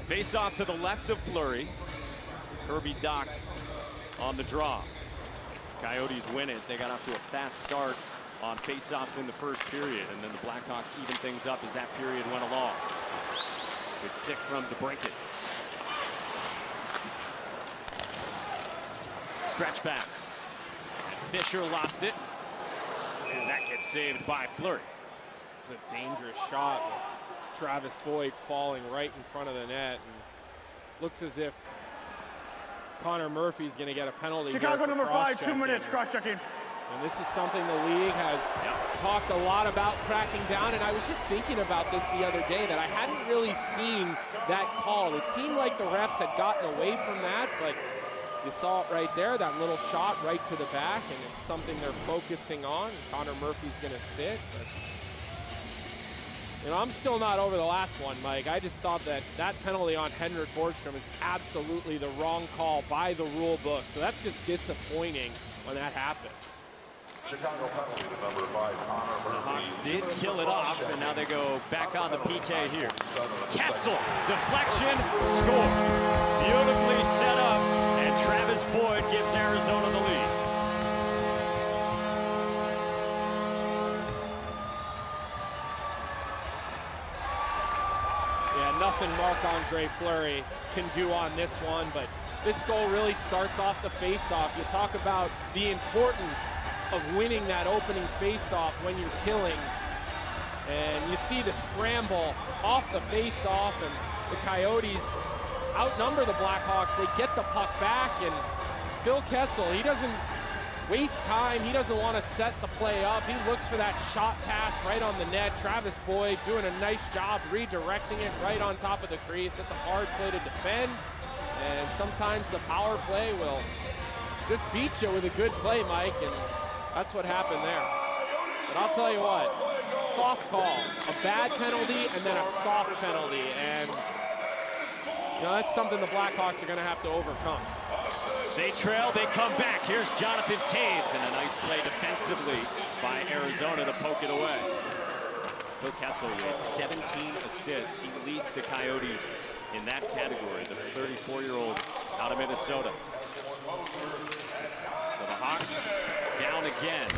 A: Face off to the left of Fleury. Kirby Dach on the draw. Coyotes win it. They got off to a fast start on faceoffs in the first period, and then the Blackhawks even things up as that period went along. Good stick from DeBrincat. Stretch pass. Fischer lost it, and that gets saved by Fleury.
B: It's a dangerous shot with Travis Boyd falling right in front of the net. And looks as if Connor Murphy's going to get a penalty.
C: Chicago number five, two minutes, cross-checking.
B: And this is something the league has talked a lot about cracking down. And I was just thinking about this the other day that I hadn't really seen that call. It seemed like the refs had gotten away from that, but you saw it right there, that little shot right to the back, and it's something they're focusing on. Connor Murphy's going to sit. But, you know, I'm still not over the last one, Mike. I just thought that that penalty on Henrik Borgstrom is absolutely the wrong call by the rule book. So that's just disappointing when that happens.
E: Chicago penalty to number five, Connor
A: The Hawks did kill it off, and now they go back on the PK here. Kessel, deflection, score. Beautifully set up, and Travis Boyd gives Arizona
B: nothing Marc-Andre Fleury can do on this one, but this goal really starts off the faceoff. You talk about the importance of winning that opening faceoff when you're killing. And you see the scramble off the faceoff, and the Coyotes outnumber the Blackhawks. They get the puck back, and Phil Kessel, he doesn't waste time. He doesn't want to set the play up. He looks for that shot pass right on the net. Travis Boyd doing a nice job redirecting it right on top of the crease. It's a hard play to defend. And sometimes the power play will just beat you with a good play, Mike. And that's what happened there. But I'll tell you what, soft call, a bad penalty and then a soft penalty. And you know, that's something the Blackhawks are going to have to overcome.
A: They trail, they come back. Here's Jonathan Toews, and a nice play defensively by Arizona to poke it away. Phil Kessel with 17 assists. He leads the Coyotes in that category, the 34-year-old out of Minnesota. So the Hawks down again,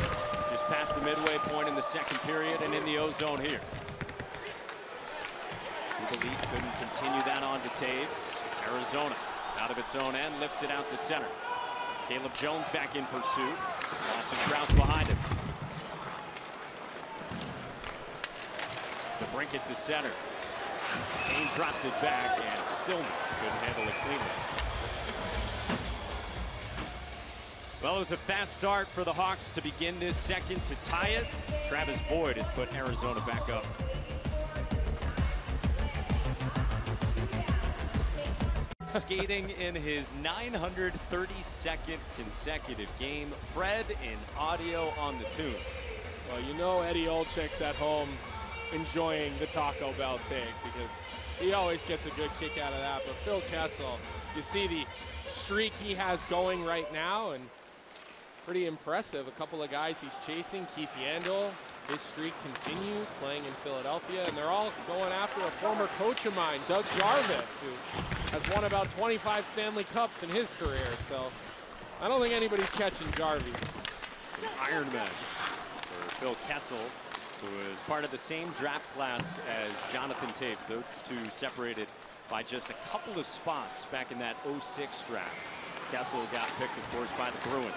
A: just past the midway point in the second period and in the O-zone here. Believe couldn't continue that on to Toews. Arizona out of its own end, lifts it out to center. Caleb Jones back in pursuit. Lawson Crouse behind him. The to center. Kane dropped it back, and Stillman couldn't handle it cleanly. Well, it was a fast start for the Hawks to begin this second to tie it. Travis Boyd has put Arizona back up. Skating in his 932nd consecutive game. Fred in audio on the tunes.
B: Well, you know Eddie Olczyk's at home enjoying the Taco Bell take because he always gets a good kick out of that. But Phil Kessel, you see the streak he has going right now and pretty impressive. A couple of guys he's chasing, Keith Yandle, his streak continues playing in Philadelphia, and they're all going after a former coach of mine, Doug Jarvis, who has won about 25 Stanley Cups in his career. So I don't think anybody's catching Jarvis.
A: Some Ironman for Phil Kessel, who is part of the same draft class as Jonathan Toews. Those two separated by just a couple of spots back in that 06 draft. Kessel got picked, of course, by the Bruins.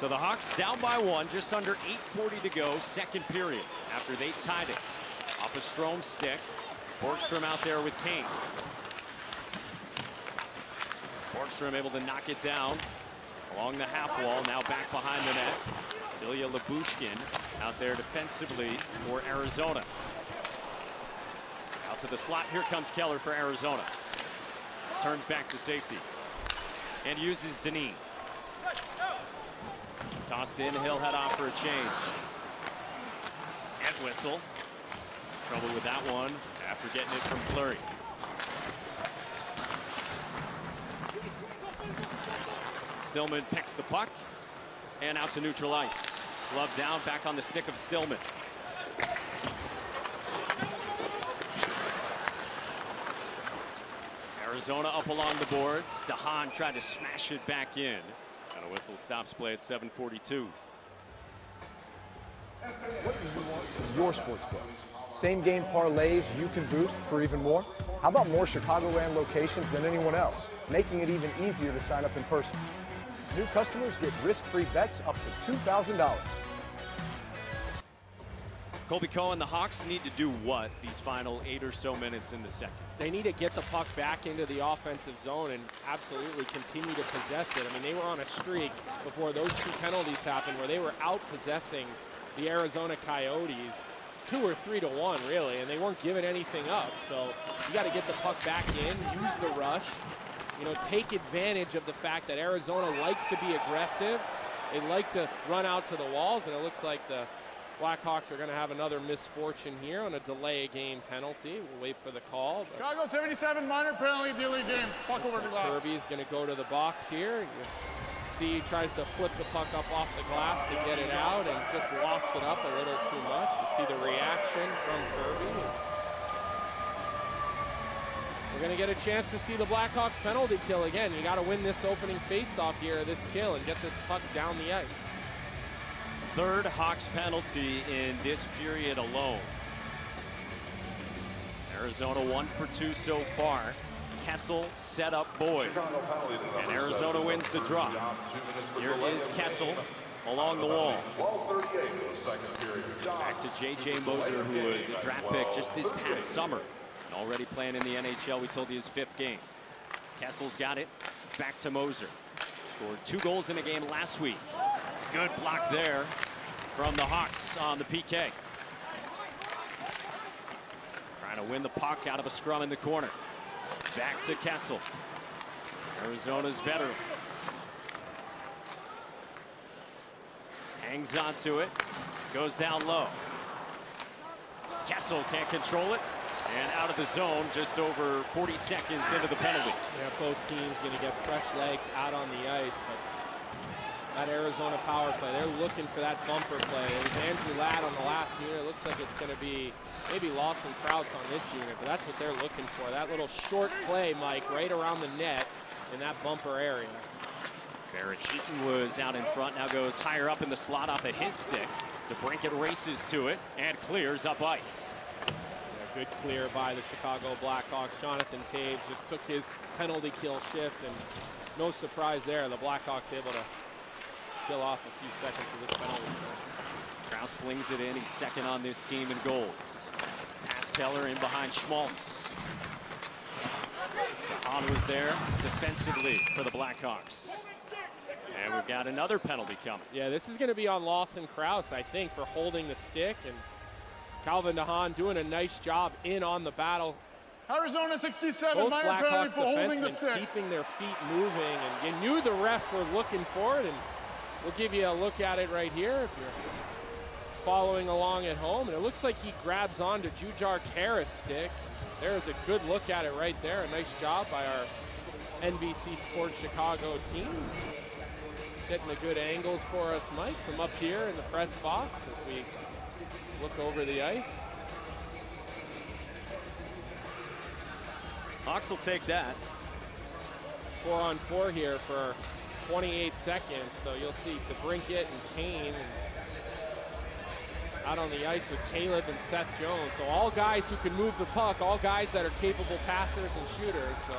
A: So the Hawks down by one, just under 8.40 to go, second period, after they tied it. Off a Strome stick. Borgstrom out there with Kane. Borgstrom able to knock it down along the half wall, now back behind the net. Ilya Lyubushkin out there defensively for Arizona. Out to the slot, here comes Keller for Arizona. Turns back to safety and uses Dineen. Tossed in, he'll head off for a change. Entwistle. Trouble with that one after getting it from Fleury. Stillman picks the puck and out to neutral ice. Glove down, back on the stick of Stillman. Arizona up along the boards. DeHaan tried to smash it back in. And a whistle stops play at 742.
H: your sports book. Same game parlays you can boost for even more? How about more Chicagoland locations than anyone else, making it even easier to sign up in person? New customers get risk-free bets up to $2,000.
A: Colby Cohen, the Hawks need to do what these final eight or so minutes in the second?
B: They need to get the puck back into the offensive zone and absolutely continue to possess it. I mean, they were on a streak before those two penalties happened where they were out possessing the Arizona Coyotes two or three to one, really, and they weren't giving anything up. So you got to get the puck back in, use the rush, you know, take advantage of the fact that Arizona likes to be aggressive. They like to run out to the walls, and it looks like the Blackhawks are going to have another misfortune here on a delay game penalty. We'll wait for the call.
C: Chicago 77 minor penalty delay game. Puck over the
B: like
C: glass.
B: Kirby's going to go to the box here. You see he tries to flip the puck up off the glass to get it out and just lofts it up a little too much. You see the reaction from Kirby. We're going to get a chance to see the Blackhawks penalty kill again. You got to win this opening faceoff here, this kill, and get this puck down the ice.
A: Third Hawks penalty in this period alone. Arizona one for two so far. Kessel set up Boyd. And Arizona wins the draw. Here is Kessel along the wall.
E: 12:38 of the second period.
A: Back to J.J. Moser, who was a draft pick just this past summer. And already playing in the NHL, we told you his fifth game. Kessel's got it. Back to Moser. Scored two goals in a game last week. Good block there from the Hawks on the PK. Trying to win the puck out of a scrum in the corner. Back to Kessel. Arizona's veteran. Hangs on to it. Goes down low. Kessel can't control it. And out of the zone just over 40 seconds into the penalty.
B: Yeah, both teams going to get fresh legs out on the ice, but that Arizona power play, they're looking for that bumper play. It was Andrew Ladd on the last unit. It looks like it's going to be maybe Lawson Crouse on this unit, but that's what they're looking for. That little short play, Mike, right around the net in that bumper area.
A: Barrett Hayton was out in front, now goes higher up in the slot off at his stick. The Brinket races to it and clears up ice.
B: A good clear by the Chicago Blackhawks. Jonathan Toews just took his penalty kill shift, and no surprise there. The Blackhawks able to kill off a few seconds of this penalty kill.
A: Crouse slings it in. He's second on this team in goals. Pass Keller in behind Schmaltz. Hahn was there defensively for the Blackhawks. And we've got another penalty coming.
B: Yeah, this is going to be on Lawson Crouse, I think, for holding the stick. And Calvin DeHaan doing a nice job in on the battle.
C: Arizona 67
B: Both
C: minor penalty
B: Blackhawks
C: for holding the
B: defensemen
C: stick.
B: keeping their feet moving. And you knew the refs were looking for it. And we'll give you a look at it right here if you're following along at home. And it looks like he grabs onto Jujhar Khaira's stick. There's a good look at it right there. A nice job by our NBC Sports Chicago team. Getting the good angles for us, Mike, from up here in the press box as we look over the ice.
A: Hawks will take that.
B: Four on four here for 28 seconds. So you'll see DeBrincat and Kane out on the ice with Caleb and Seth Jones. So all guys who can move the puck, all guys that are capable passers and shooters. So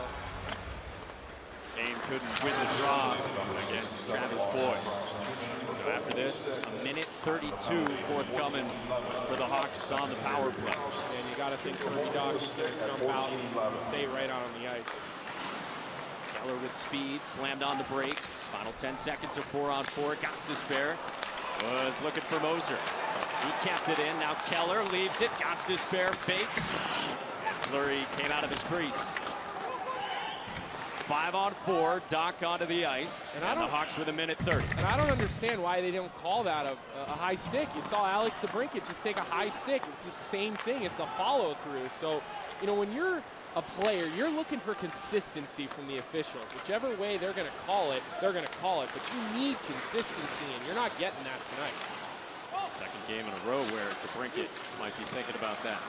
A: Kane couldn't win the draw against Travis Boyd. So after this, a minute 32 forthcoming for the Hawks on the power play.
B: and you got to think Kirby is going to jump out and stay right out on the ice.
A: Keller with speed, slammed on the brakes. Final 10 seconds of four on four. Gostisbehere was looking for Moser. He kept it in. Now Keller leaves it. Gostisbehere fakes. Fleury came out of his crease. Five on four. Dach onto the ice.
B: And
A: And, the Hawks with a minute 30.
B: And I don't understand why they don't call that a, a high stick. You saw Alex DeBrincat just take a high stick. It's the same thing. It's a follow through. So, you know, when you're a player, you're looking for consistency from the officials. Whichever way they're going to call it, they're going to call it. But you need consistency, and you're not getting that tonight.
A: Second game in a row where DeBrincat might be thinking about that.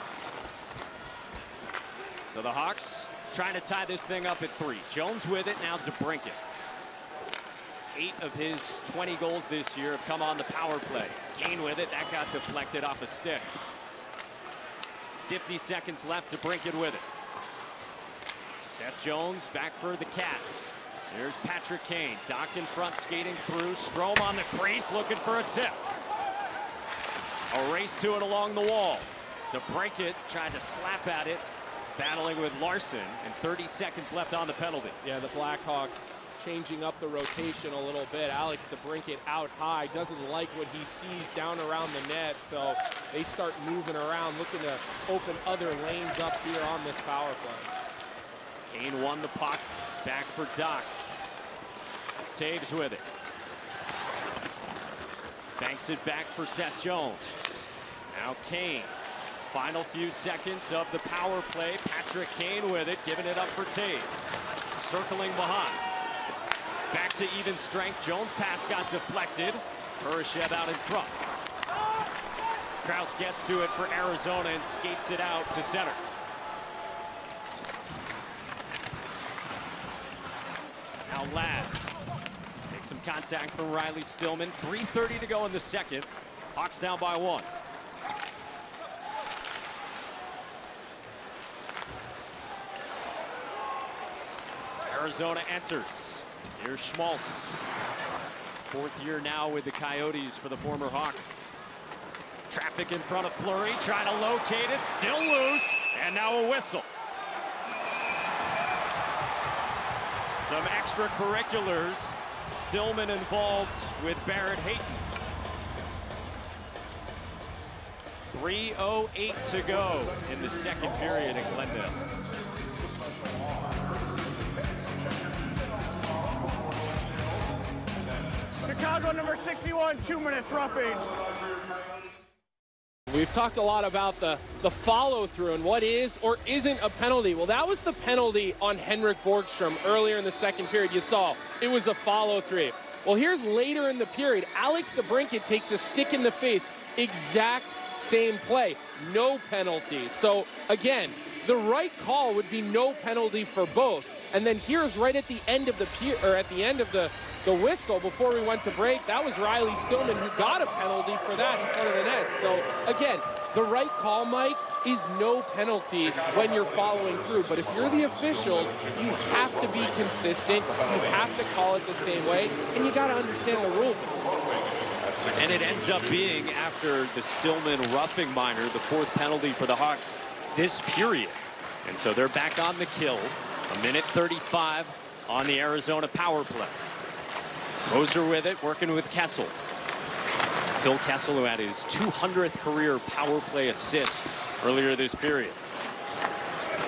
A: So the Hawks trying to tie this thing up at three. Jones with it, now DeBrincat. Eight of his 20 goals this year have come on the power play. Kane with it, that got deflected off a stick. 50 seconds left, DeBrincat with it. Seth Jones back for the Cat. Here's Patrick Kane. Dach in front, skating through. Strome on the crease, looking for a tip. A race to it along the wall. DeBrincat tried to slap at it, battling with Larsson, and 30 seconds left on the penalty.
B: Yeah, the Blackhawks changing up the rotation a little bit. Alex DeBrincat out high, doesn't like what he sees down around the net, so they start moving around, looking to open other lanes up here on this power play.
A: Kane won the puck Back for Dach. Toews with it. Banks it back for Seth Jones. Now Kane. Final few seconds of the power play. Patrick Kane with it, giving it up for Toews. Circling behind. Back to even strength. Jones' pass got deflected. Kurashev out in front. Crouse gets to it for Arizona and skates it out to center. Ladd makes some contact from Riley Stillman. 3.30 to go in the second. Hawks down by one. Arizona enters. Here's Schmaltz. Fourth year now with the Coyotes for the former Hawk. Traffic in front of Fleury, trying to locate it, still loose, and now a whistle. Some extracurriculars. Stillman involved with Barrett Hayton. 3.08 to go in the second period in Glendale.
C: Chicago number 61, two minutes roughing.
B: We've talked a lot about the, the follow through and what is or isn't a penalty. Well, that was the penalty on Henrik Borgstrom earlier in the second period. You saw it was a follow through. Well, here's later in the period. Alex DeBrincat takes a stick in the face. Exact same play. No penalty. So, again, the right call would be no penalty for both. And then here's right at the end of the or at the end of the the whistle before we went to break. That was Riley Stillman who got a penalty for that in front of the net. So again, the right call, Mike, is no penalty when you're following through. But if you're the officials, you have to be consistent. You have to call it the same way, and you got to understand the rule.
A: And it ends up being after the Stillman roughing minor, the fourth penalty for the Hawks this period. And so they're back on the kill. A minute 35 on the Arizona power play. Moser with it, working with Kessel. Phil Kessel, who had his 200th career power play assist earlier this period.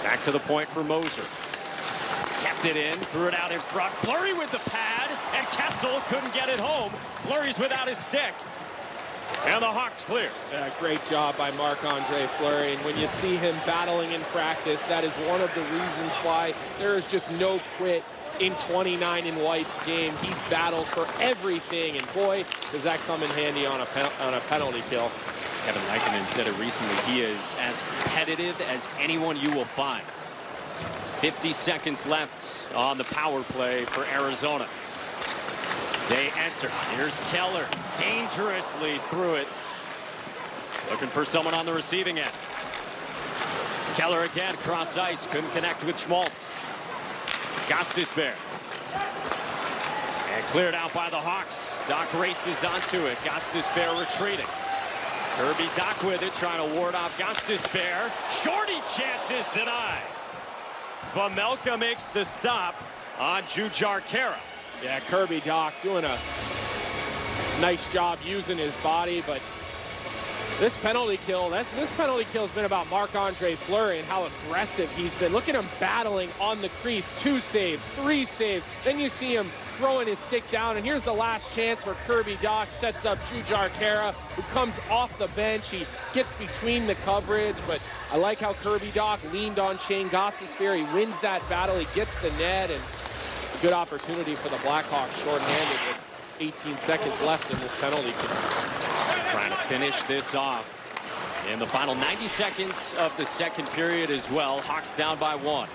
A: Back to the point for Moser. Kept it in, threw it out in front. Fleury with the pad, and Kessel couldn't get it home. Fleury's without his stick. And the Hawks clear.
B: Yeah, great job by Marc-Andre Fleury. And when you see him battling in practice, that is one of the reasons why there is just no quit in 29 in White's game. He battles for everything, and boy, does that come in handy on a, on a penalty kill.
A: Kevin Lankinen said it recently. He is as competitive as anyone you will find. 50 seconds left on the power play for Arizona. They enter. Here's Keller. Dangerously through it. Looking for someone on the receiving end. Keller again, cross ice. Couldn't connect with Schmaltz. Gostisbehere. And cleared out by the Hawks. Dach races onto it. Gostisbehere retreating. Kirby Dach with it, trying to ward off Gostisbehere. Shorty chances denied. Vejmelka makes the stop on Jujhar Khaira.
B: Yeah, Kirby Dach doing a nice job using his body, but this penalty kill, this penalty kill has been about Marc-Andre Fleury and how aggressive he's been. Look at him battling on the crease. Two saves, three saves. Then you see him throwing his stick down. And here's the last chance where Kirby Dach sets up Jujhar Khaira, who comes off the bench. He gets between the coverage, but I like how Kirby Dach leaned on Shane Gostisbehere. He wins that battle. He gets the net, and a good opportunity for the Blackhawks shorthanded with 18 seconds left in this penalty kill.
A: Finish this off in the final 90 seconds of the second period as well. Hawks down by one.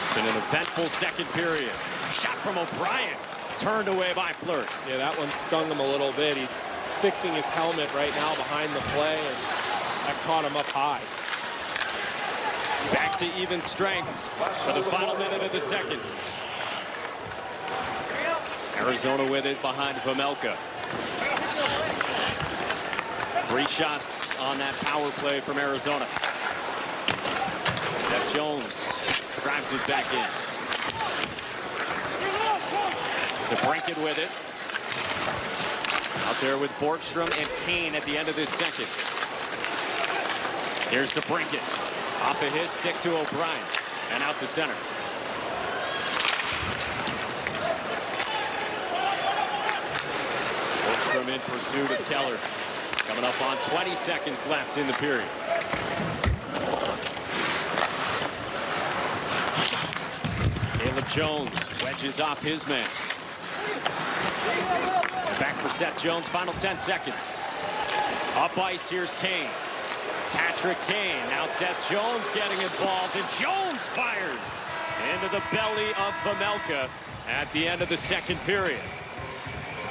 A: It's been an eventful second period. Shot from O'Brien. Turned away by Fleury.
B: Yeah, that one stung him a little bit. He's fixing his helmet right now behind the play, and that caught him up high.
A: Back to even strength for the final minute of the second. Arizona with it behind Vejmelka. Three shots on that power play from Arizona. Seth Jones drives it back in. DeBrincat with it. Out there with Borgstrom and Kane at the end of this second. Here's DeBrincat. Off of his stick to O'Brien. And out to center. Borgstrom in pursuit of Keller. Coming up on 20 seconds left in the period. Caleb Jones wedges off his man. Back for Seth Jones, final 10 seconds. Up ice, here's Kane. Patrick Kane, now Seth Jones getting involved, and Jones fires into the belly of Vejmelka at the end of the second period.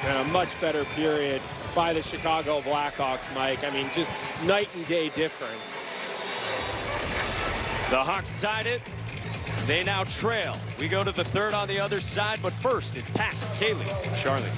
B: And a much better period by the Chicago Blackhawks, Mike. I mean, just night and day difference.
A: The Hawks tied it. They now trail. We go to the third on the other side, but first it's Pat, Caley, Charlie.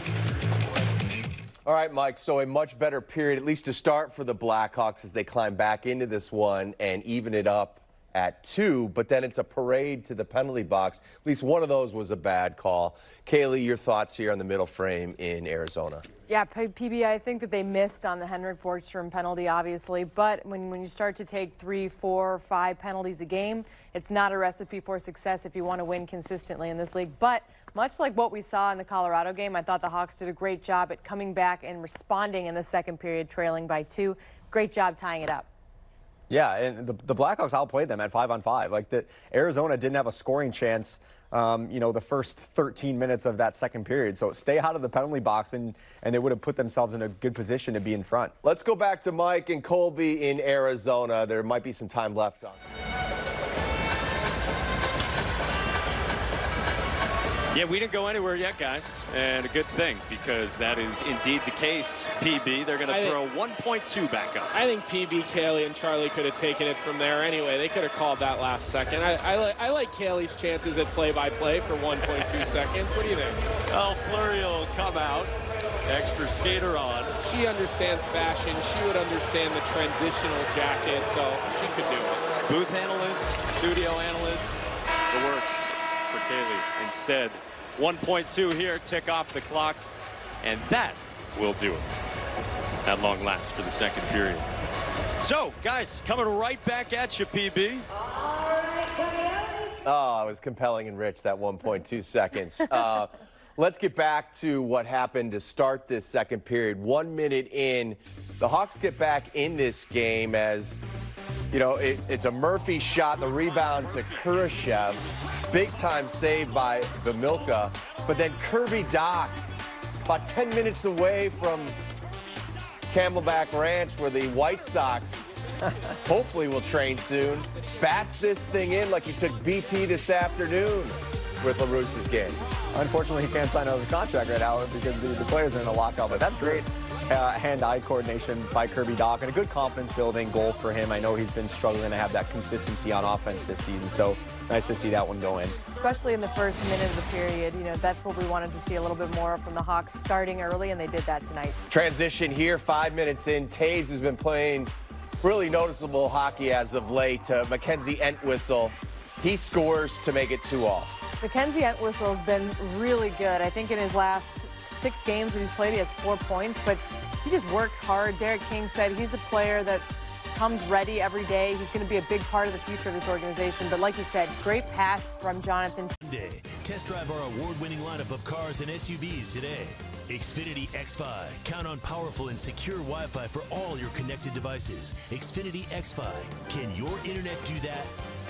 I: All right, Mike. So a much better period, at least to start for the Blackhawks as they climb back into this one and even it up at two. But then it's a parade to the penalty box. At least one of those was a bad call. Caley, your thoughts here on the middle frame in Arizona?
J: Yeah, PB, I think that they missed on the Henrik Borgstrom penalty, obviously. But when, when you start to take three, four, five penalties a game, it's not a recipe for success if you want to win consistently in this league. But much like what we saw in the Colorado game, I thought the Hawks did a great job at coming back and responding in the second period, trailing by two. Great job tying it up.
K: Yeah, and the, the Blackhawks outplayed them at five on five. Like the Arizona didn't have a scoring chance. Um, you know, the first 13 minutes of that second period. So stay out of the penalty box, and, and they would have put themselves in a good position to be in front.
I: Let's go back to Mike and Colby in Arizona. There might be some time left on.
A: Yeah, we didn't go anywhere yet, guys, and a good thing because that is indeed the case. PB, they're going to throw 1.2 back up.
B: I think PB, Caley, and Charlie could have taken it from there anyway. They could have called that last second. I, I, li I like Caley's chances at play-by-play -play for 1.2 seconds. What do you think?
A: Well, Fleury will come out, extra skater on.
B: She understands fashion. She would understand the transitional jacket, so she could do it.
A: Booth analyst, studio analyst, the works Instead, 1.2 here, tick off the clock, and that will do it at long last for the second period. So, guys, coming right back at you, PB.
I: Oh, it was compelling and rich, that 1.2 seconds. Uh, let's get back to what happened to start this second period. One minute in, the Hawks get back in this game as, you know, it's, it's a Murphy shot, the rebound to Kurashev. Big time save by Vejmelka. But then Kirby Dach, about 10 minutes away from Camelback Ranch, where the White Sox hopefully will train soon, bats this thing in like he took BP this afternoon with LaRussa's game.
K: Unfortunately, he can't sign another contract right now because the, the players are in a lockout, but that's great uh, hand-eye coordination by Kirby Dach and a good confidence-building goal for him. I know he's been struggling to have that consistency on offense this season, so nice to see that one go in.
J: Especially in the first minute of the period, you know, that's what we wanted to see a little bit more from the Hawks starting early, and they did that tonight.
I: Transition here, five minutes in. Toews has been playing really noticeable hockey as of late. Uh, Mackenzie Entwistle, he scores to make it two all.
J: Mackenzie Entwistle has been really good. I think in his last six games that he's played, he has four points, but he just works hard. Derek King said he's a player that comes ready every day. He's going to be a big part of the future of this organization. But like you said, great pass from Jonathan.
F: Day. Test drive our award-winning lineup of cars and SUVs today. Xfinity X5. Count on powerful and secure Wi-Fi for all your connected devices. Xfinity X5. Can your internet do that?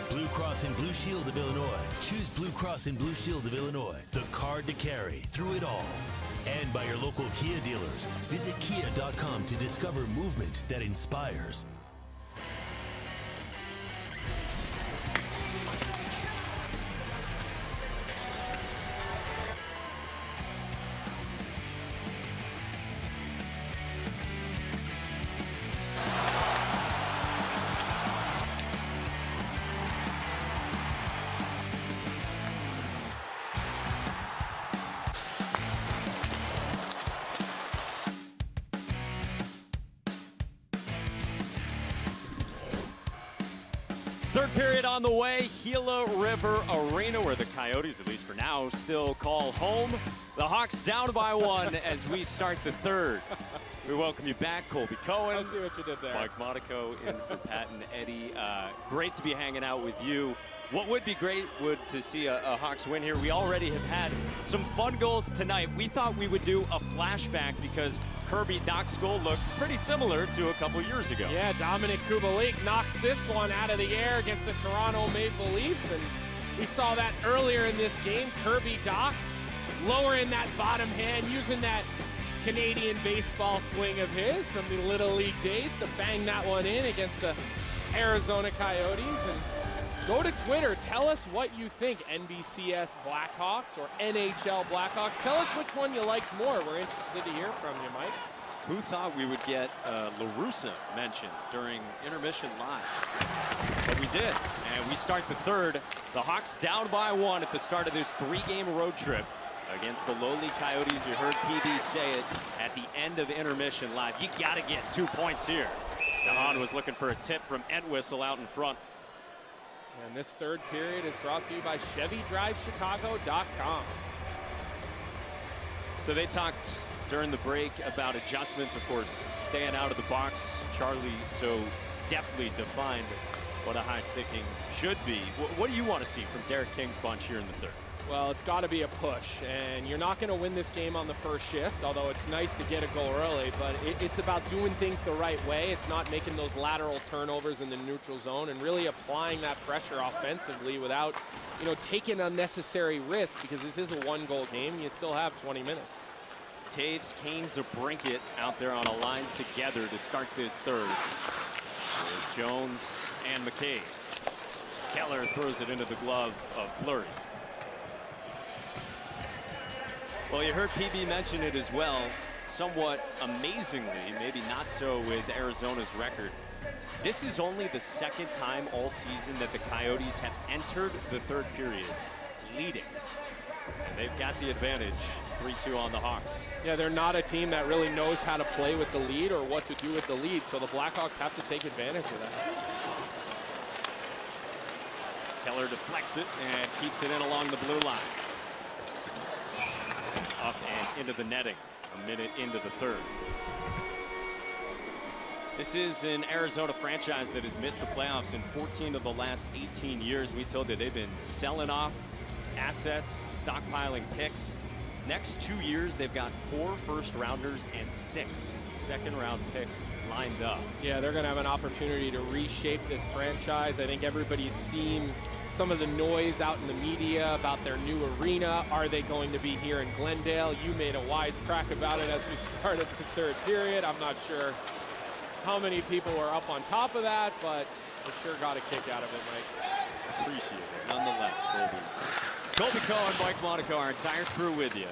F: Blue Cross and Blue Shield of Illinois. Choose Blue Cross and Blue Shield of Illinois. The card to carry through it all. And by your local Kia dealers. Visit kia.com to discover movement that inspires.
A: Period on the way, Gila River Arena, where the Coyotes, at least for now, still call home. The Hawks down by one as we start the third. We welcome you back, Colby Cohen.
B: I see what you did there.
A: Mike Monaco in for Pat and Eddie. Uh, great to be hanging out with you. What would be great would to see a, a, Hawks win here. We already have had some fun goals tonight. We thought we would do a flashback because Kirby Dach's goal looked pretty similar to a couple years ago.
B: Yeah, Dominik Kubalik knocks this one out of the air against the Toronto Maple Leafs, and we saw that earlier in this game. Kirby Dach lowering that bottom hand, using that Canadian baseball swing of his from the Little League days to bang that one in against the Arizona Coyotes. And Go to Twitter. Tell us what you think, NBCS Blackhawks or NHL Blackhawks. Tell us which one you liked more. We're interested to hear from you, Mike.
A: Who thought we would get uh, LaRussa mentioned during intermission live? But we did. And we start the third. The Hawks down by one at the start of this three-game road trip against the lowly Coyotes. You heard PB say it at the end of intermission live. You got to get two points here. DeHaan was looking for a tip from Entwistle out in front.
B: And this third period is brought to you by ChevyDriveChicago.com.
A: So they talked during the break about adjustments, of course, staying out of the box. Charlie so deftly defined what a high sticking should be. What, do you want to see from Derek King's bunch here in the third?
B: Well, it's got to be a push, and you're not going to win this game on the first shift, although it's nice to get a goal early, but it, it's about doing things the right way. It's not making those lateral turnovers in the neutral zone and really applying that pressure offensively without, you know, taking unnecessary risks because this is a one-goal game. You still have 20 minutes.
A: Toews, Kane DeBrincat out there on a line together to start this third. Jones and McCabe. Keller throws it into the glove of Fleury. Well, you heard PB mention it as well. Somewhat amazingly, maybe not so with Arizona's record. This is only the second time all season that the Coyotes have entered the third period leading. And they've got the advantage 3-2 on the Hawks.
B: Yeah, they're not a team that really knows how to play with the lead or what to do with the lead, so the Blackhawks have to take advantage of that.
A: Keller deflects it and keeps it in along the blue line up and into the netting a minute into the third. This is an Arizona franchise that has missed the playoffs in 14 of the last 18 years. We told you they've been selling off assets, stockpiling picks. Next two years, they've got four first rounders and six second round picks lined up.
B: Yeah, they're going to have an opportunity to reshape this franchise. I think everybody's seen some of the noise out in the media about their new arena. Are they going to be here in Glendale? You made a wise crack about it as we started the third period. I'm not sure how many people were up on top of that, but I sure got a kick out of it, Mike.
A: Appreciate it, nonetheless, Colby. Colby Cohen, Mike Monaco, our entire crew with you.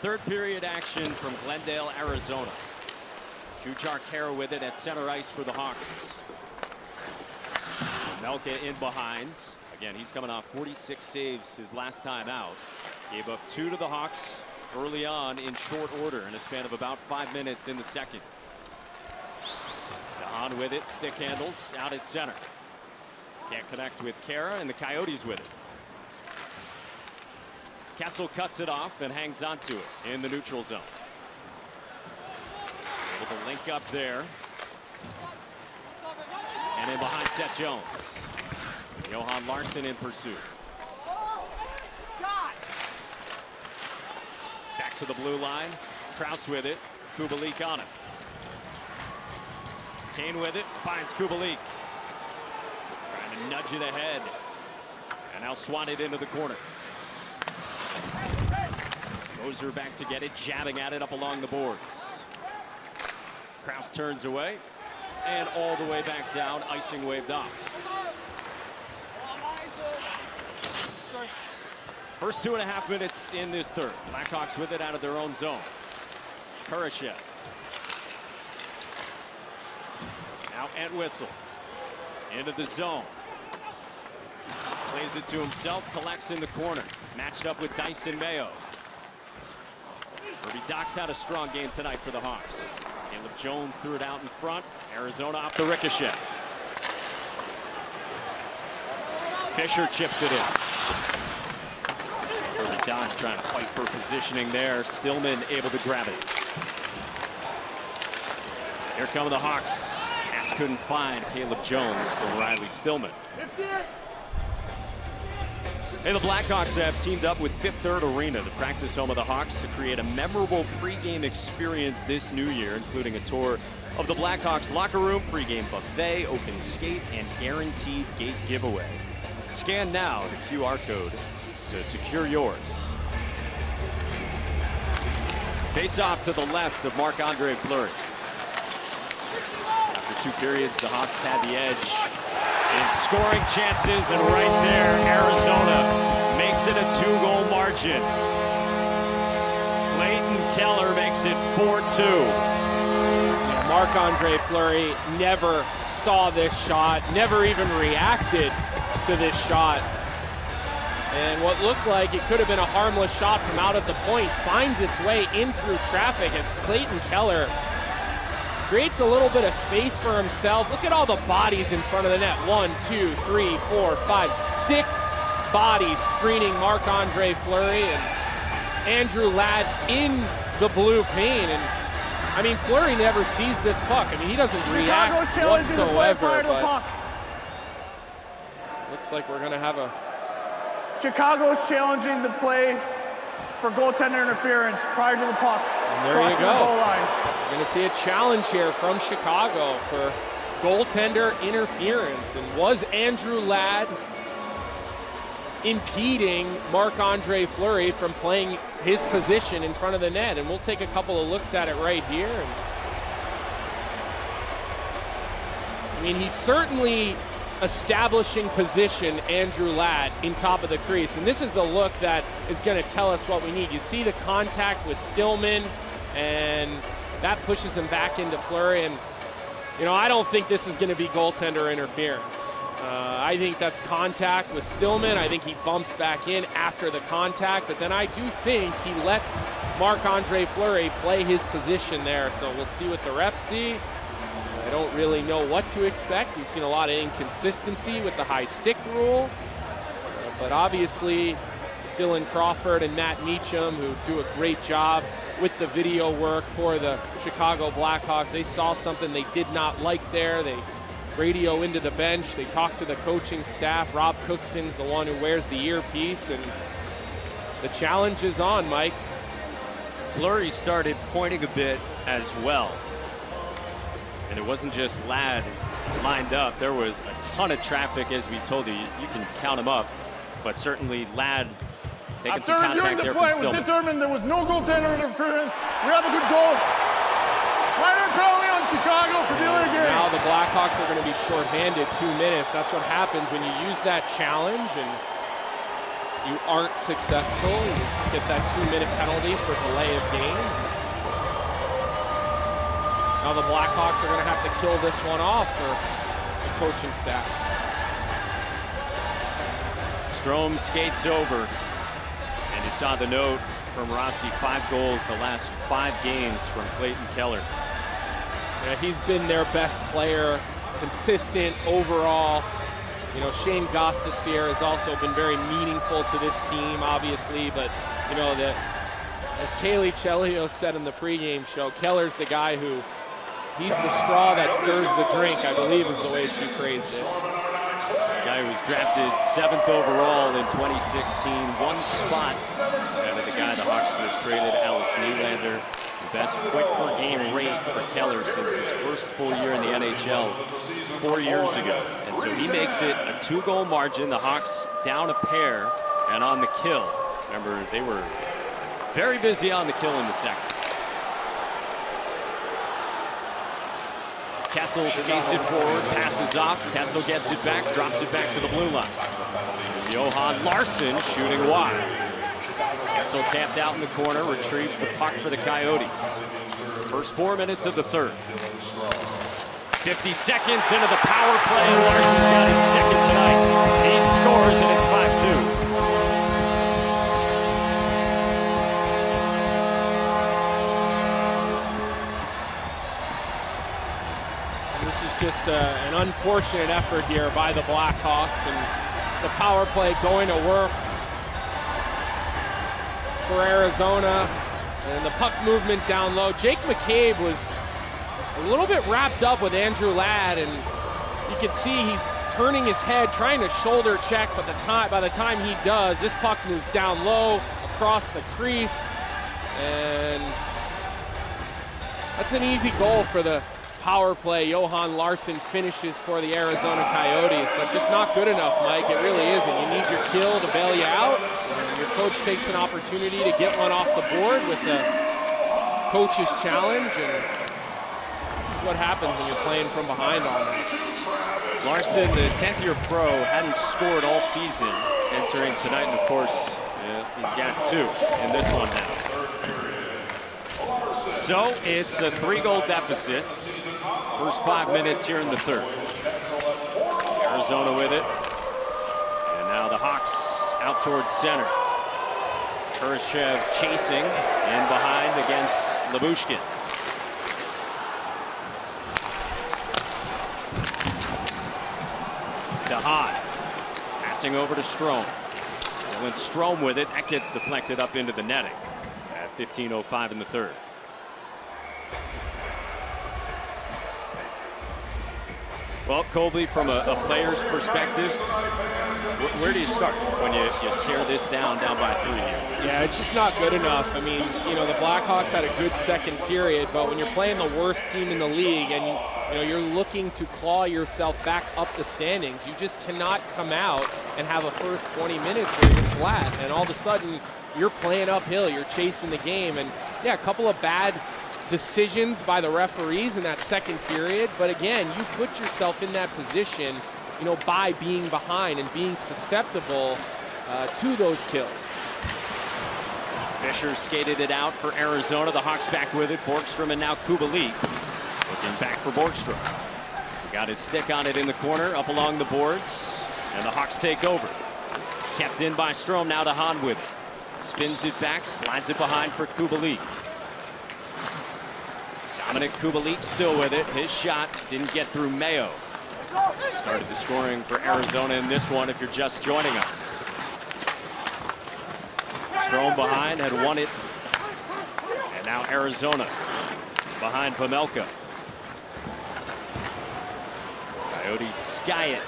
A: Third period action from Glendale, Arizona. Jujhar Khaira with it at center ice for the Hawks. Melka in behind. Again, he's coming off 46 saves his last time out. Gave up two to the Hawks early on in short order in a span of about five minutes in the second. On with it, stick handles out at center. Can't connect with Khaira, and the Coyotes with it. Kessel cuts it off and hangs onto it in the neutral zone. With to link up there. And in behind Seth Jones. Johan Larsson in pursuit. Back to the blue line. Crouse with it. Kubalik on it. Kane with it. Finds Kubalik. Trying to nudge it ahead. And now swatted into the corner. Moser back to get it. Jabbing at it up along the boards. Crouse turns away. And all the way back down. Icing waved off. First two and a half minutes in this third. Blackhawks with it out of their own zone. Kurashev. Now Entwistle. Into the zone. Plays it to himself, collects in the corner. Matched up with Dysin Mayo. Kirby Docks had a strong game tonight for the Hawks. Caleb Jones threw it out in front. Arizona off the ricochet. Fischer chips it in. Don trying to fight for positioning there. Stillman able to grab it. Here come the Hawks. Pass couldn't find Caleb Jones for Riley Stillman. Hey, the Blackhawks have teamed up with Fifth Third Arena, the practice home of the Hawks, to create a memorable pregame experience this new year, including a tour of the Blackhawks locker room, pregame buffet, open skate, and guaranteed gate giveaway. Scan now the QR code to secure yours. Face off to the left of Marc-Andre Fleury. After two periods, the Hawks had the edge in scoring chances, and right there, Arizona makes it a two-goal margin. Clayton Keller makes it 4-2.
B: Yeah, Marc-Andre Fleury never saw this shot, never even reacted to this shot. And what looked like it could have been a harmless shot from out at the point finds its way in through traffic as Clayton Keller creates a little bit of space for himself. Look at all the bodies in front of the net. One, two, three, four, five, six bodies screening Marc-Andre Fleury and Andrew Ladd in the blue paint. And I mean, Fleury never sees this puck. I mean, he doesn't
C: Chicago's
B: react
C: challenging the play
B: whatsoever.
C: the puck.
B: Looks like we're gonna have a
C: Chicago's challenging the play for goaltender interference prior to the puck.
B: And there you
C: crossing the
B: go.
C: goal line.
B: We're going to see a challenge here from Chicago for goaltender interference. And was Andrew Ladd impeding Marc-Andre Fleury from playing his position in front of the net? And we'll take a couple of looks at it right here. I mean, he's certainly establishing position, Andrew Ladd, in top of the crease. And this is the look that is going to tell us what we need. You see the contact with Stillman, and that pushes him back into Fleury. And, you know, I don't think this is going to be goaltender interference. Uh, I think that's contact with Stillman. I think he bumps back in after the contact, but then I do think he lets Marc-Andre Fleury play his position there. So we'll see what the refs see. I don't really know what to expect. We've seen a lot of inconsistency with the high stick rule, but obviously Dylan Crawford and Matt Meacham, who do a great job with the video work for the Chicago Blackhawks, they saw something they did not like there. They radio into the bench. They talk to the coaching staff. Rob Cookson's the one who wears the earpiece, and the challenge is on, Mike.
A: Fleury started pointing a bit as well. And it wasn't just Ladd lined up. There was a ton of traffic, as we told you. You can count them up. But certainly Ladd taking
C: After
A: some
C: reviewing
A: contact
C: the
A: there
C: play,
A: from
C: it was determined there was no goaltender interference. We have a good goal. Minor penalty on Chicago for dealing again.
B: Now the Blackhawks are going to be shorthanded two minutes. That's what happens when you use that challenge and you aren't successful. You get that two-minute penalty for delay of game. Now the Blackhawks are going to have to kill this one off for the coaching staff.
A: Strome skates over. And you saw the note from Rossi, five goals the last five games from Clayton Keller.
B: Yeah, he's been their best player, consistent overall. You know, Shane Gostisbehere has also been very meaningful to this team, obviously, but, you know, the, as Caley Chelios said in the pregame show, Keller's the guy who, he's the straw that stirs the drink, I believe is the way she phrased it.
A: Guy who was drafted seventh overall in 2016, one spot out of the guy the Hawks just traded, Alex Nylander. The best point per game rate for Keller since his first full year in the NHL four years ago. And so he makes it a two-goal margin. The Hawks down a pair and on the kill. Remember, they were very busy on the kill in the second. Kessel skates it forward, passes off. Kessel gets it back, drops it back to the blue line. Johan Larsson shooting wide. Kessel camped out in the corner, retrieves the puck for the Coyotes. First four minutes of the third. 50 seconds into the power play, and Larsson's got his second tonight. He scores, and it's
B: just uh, an unfortunate effort here by the Blackhawks, and the power play going to work for Arizona. And the puck movement down low. Jake McCabe was a little bit wrapped up with Andrew Ladd, and you can see he's turning his head, trying to shoulder check, but the time, by the time he does, this puck moves down low, across the crease, and that's an easy goal for the power play. Johan Larsson finishes for the Arizona Coyotes, but just not good enough, Mike. It really isn't. You need your kill to bail you out. Your coach takes an opportunity to get one off the board with the coach's challenge, and this is what happens when you're playing from behind on that.
A: Larsson, the 10th year pro, hadn't scored all season entering tonight. And of course, yeah, he's got two in this one now. So it's a three goal deficit. First five minutes here in the third. Arizona with it. And now the Hawks out towards center. Kurashev chasing and behind against Lyubushkin. to Hahn. Passing over to Strome. And when Strome with it, that gets deflected up into the netting at 15.05 in the third. Well, Colby, from a, a player's perspective, wh where do you start when you, you stare this down, down by three here?
B: Yeah, it's just not good enough. I mean, you know, the Blackhawks had a good second period, but when you're playing the worst team in the league and you, know, you're looking to claw yourself back up the standings, you just cannot come out and have a first 20 minutes where you're flat, and all of a sudden you're playing uphill, you're chasing the game, and yeah, a couple of bad decisions by the referees in that second period. But again, you put yourself in that position, you know, by being behind and being susceptible uh, to those kills.
A: Fischer skated it out for Arizona. The Hawks back with it. Borgstrom and now Kubalik. Looking back for Borgstrom. Got his stick on it in the corner, up along the boards, and the Hawks take over. Kept in by Strome, now to Hahn. Spins it back, slides it behind for Kubalik. Dominik Kubalik still with it. His shot didn't get through Mayo. Started the scoring for Arizona in this one if you're just joining us. Strome behind, had won it. And now Arizona behind Vejmelka. Coyotes sky it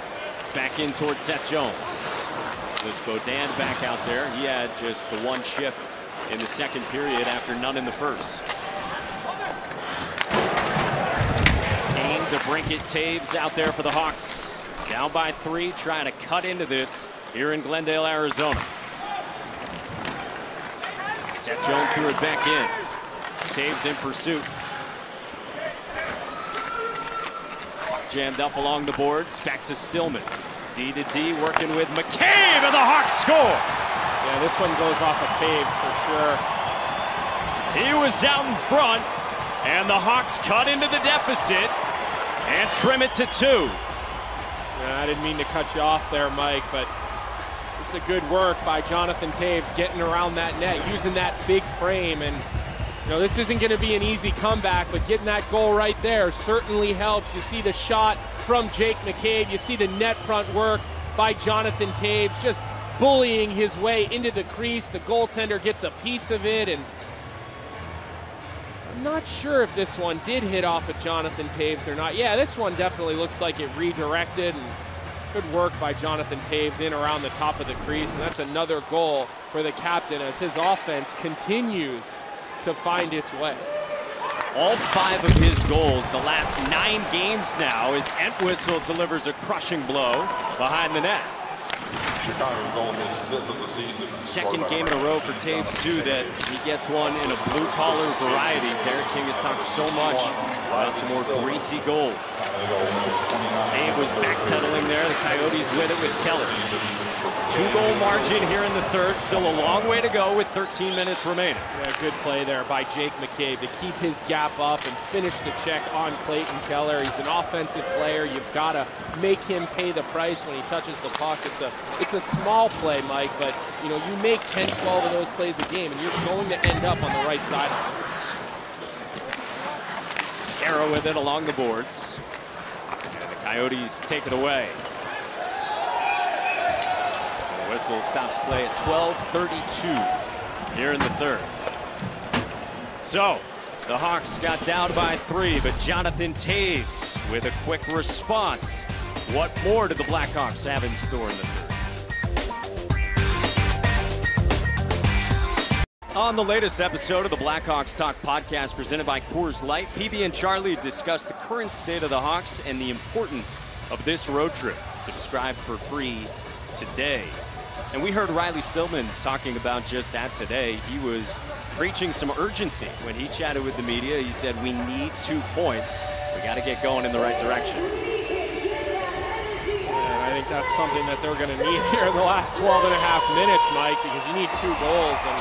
A: back in towards Seth Jones. There's Beaudin back out there. He had just the one shift in the second period after none in the first. Kane, DeBrincat, Toews out there for the Hawks. Down by three, trying to cut into this here in Glendale, Arizona. Seth Jones threw it back in. Toews in pursuit. Jammed up along the boards. Back to Stillman. D to D working with McCabe and the Hawks score.
B: Yeah, this one goes off of Toews for sure.
A: He was out in front and the Hawks cut into the deficit and trim it to two.
B: Yeah, I didn't mean to cut you off there, Mike, but this is a good work by Jonathan Toews getting around that net, using that big frame. And, you know, this isn't going to be an easy comeback, but getting that goal right there certainly helps. You see the shot from Jake McCabe. You see the net front work by Jonathan Toews just bullying his way into the crease. The goaltender gets a piece of it, and I'm not sure if this one did hit off of Jonathan Toews or not. Yeah, this one definitely looks like it redirected, and good work by Jonathan Toews in around the top of the crease, and that's another goal for the captain as his offense continues to find its way.
A: All five of his goals the last nine games now as Entwistle delivers a crushing blow behind the net.
E: Chicago going his fifth of the season.
A: Second game in a row for Toews, too, that he gets one in a blue-collar variety. Derek King has talked so much about some more greasy goals. Toews was backpedaling there. The Coyotes with it with Kelly. Two-goal margin here in the third. Still a long way to go with 13 minutes remaining.
B: Yeah, good play there by Jake McCabe to keep his gap up and finish the check on Clayton Keller. He's an offensive player. You've got to make him pay the price when he touches the puck. It's a, it's a small play, Mike, but you know you make 10, 12 of those plays a game, and you're going to end up on the right side of it.
A: Arrow with it along the boards. And the Coyotes take it away. Whistle stops play at 12:32 here in the third. So the Hawks got down by three, but Jonathan Toews with a quick response What more do the Blackhawks have in store in the third? On the latest episode of the Blackhawks Talk podcast presented by Coors Light, PB and Charlie discuss the current state of the Hawks and the importance of this road trip. Subscribe for free today. And we heard Riley Stillman talking about just that today. He was preaching some urgency when he chatted with the media. He said, We need two points. We got to get going in the right direction.
B: And I think that's something that they're going to need here in the last 12 and a half minutes, Mike, because you need two goals. And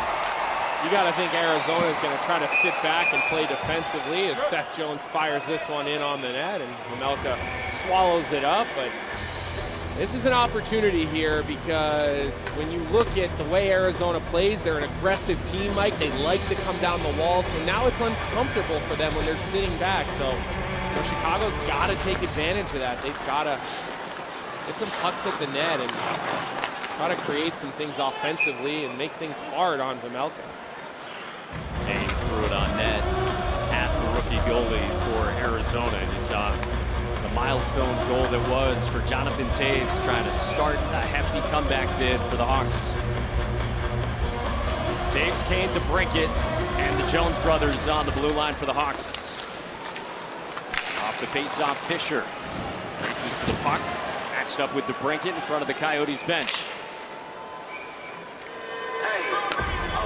B: you got to think Arizona is going to try to sit back and play defensively as Seth Jones fires this one in on the net and Vejmelka swallows it up. But this is an opportunity here because when you look at the way Arizona plays, they're an aggressive team, Mike. They like to come down the wall. So now it's uncomfortable for them when they're sitting back. So you know, Chicago's got to take advantage of that. They've got to get some pucks at the net and try to create some things offensively and make things hard on Vejmelka.
A: Kane threw it on net at the rookie goalie for Arizona. You saw milestone goal that was for Jonathan Toews trying to start a hefty comeback bid for the Hawks. Toews Kane, DeBrincat and the Jones brothers on the blue line for the Hawks. Off the face-off, Fischer races to the puck, matched up with DeBrincat in front of the Coyotes bench.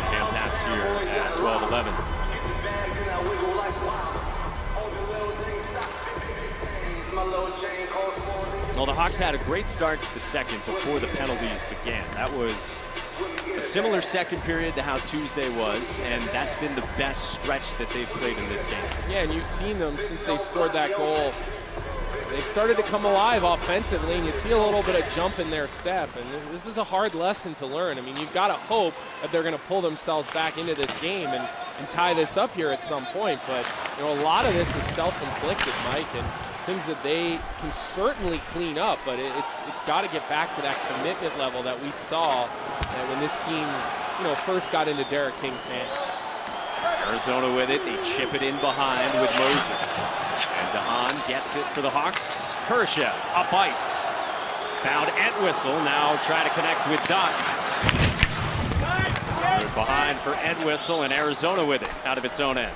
A: Hand pass here at 12-11. Well, the Hawks had a great start to the second before the penalties began. That was a similar second period to how Tuesday was, and that's been the best stretch that they've played in this game.
B: Yeah, and you've seen them since they scored that goal. They've started to come alive offensively, and you see a little bit of jump in their step. And this, is a hard lesson to learn. I mean, you've got to hope that they're going to pull themselves back into this game and, and tie this up here at some point. But you know, a lot of this is self-inflicted, Mike, and things that they can certainly clean up. But it, it's it's got to get back to that commitment level that we saw when this team, you know, first got into Derek King's hands.
A: Arizona with it. They chip it in behind with Moser. And DeHaan gets it for the Hawks. Kurashev up ice. Found Entwistle. Now try to connect with. They're behind for Entwistle and Arizona with it out of its own end.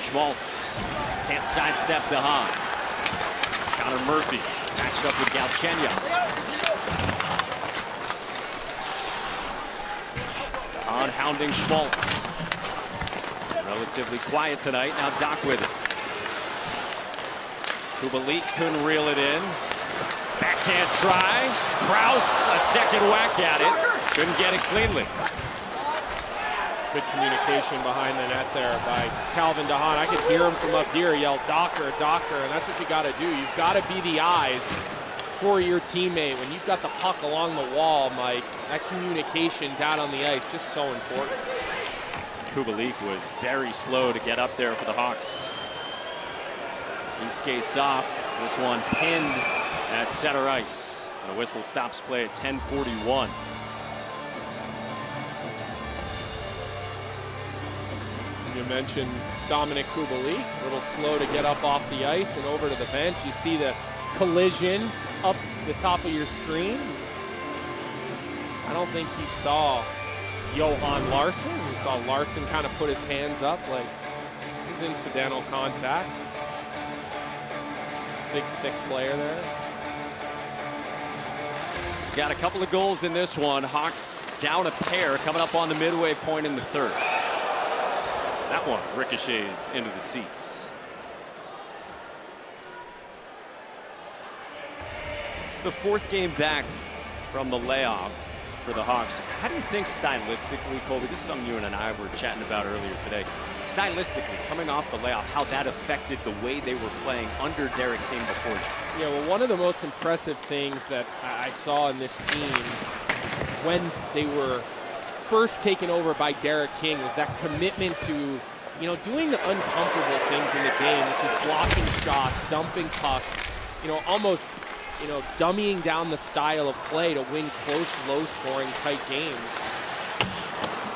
A: Schmaltz can't sidestep DeHaan. Connor Murphy matched up with Galchenyuk. DeHaan hounding Schmaltz. Relatively quiet tonight. Now Dach with it. Kubalik couldn't reel it in. Backhand try. Crouse a second whack at it. Couldn't get it cleanly.
B: Good communication behind the net there by Calvin DeHaan. I could hear him from up here yell, Docker, Docker, and that's what you got to do. You've got to be the eyes for your teammate. When you've got the puck along the wall, Mike, that communication down on the ice just so important.
A: Kubalik was very slow to get up there for the Hawks. He skates off. This one pinned at center ice. The whistle stops play at 10:41.
B: You mentioned Dominik Kubalik, a little slow to get up off the ice and over to the bench. You see the collision up the top of your screen. I don't think he saw Johan Larsson. He saw Larsson kind of put his hands up like was incidental contact. Big, thick player there.
A: Got a couple of goals in this one. Hawks down a pair coming up on the midway point in the third. That one ricochets into the seats. It's the fourth game back from the layoff for the Hawks. How do you think stylistically, Colby, this is something you and I were chatting about earlier today, stylistically, coming off the layoff, how that affected the way they were playing under Derek King before you?
B: Yeah, well, one of the most impressive things that I saw in this team when they were first taken over by Derek King was that commitment to, you know, doing the uncomfortable things in the game, which is blocking shots, dumping pucks, you know, almost, you know, dummying down the style of play to win close, low-scoring, tight games.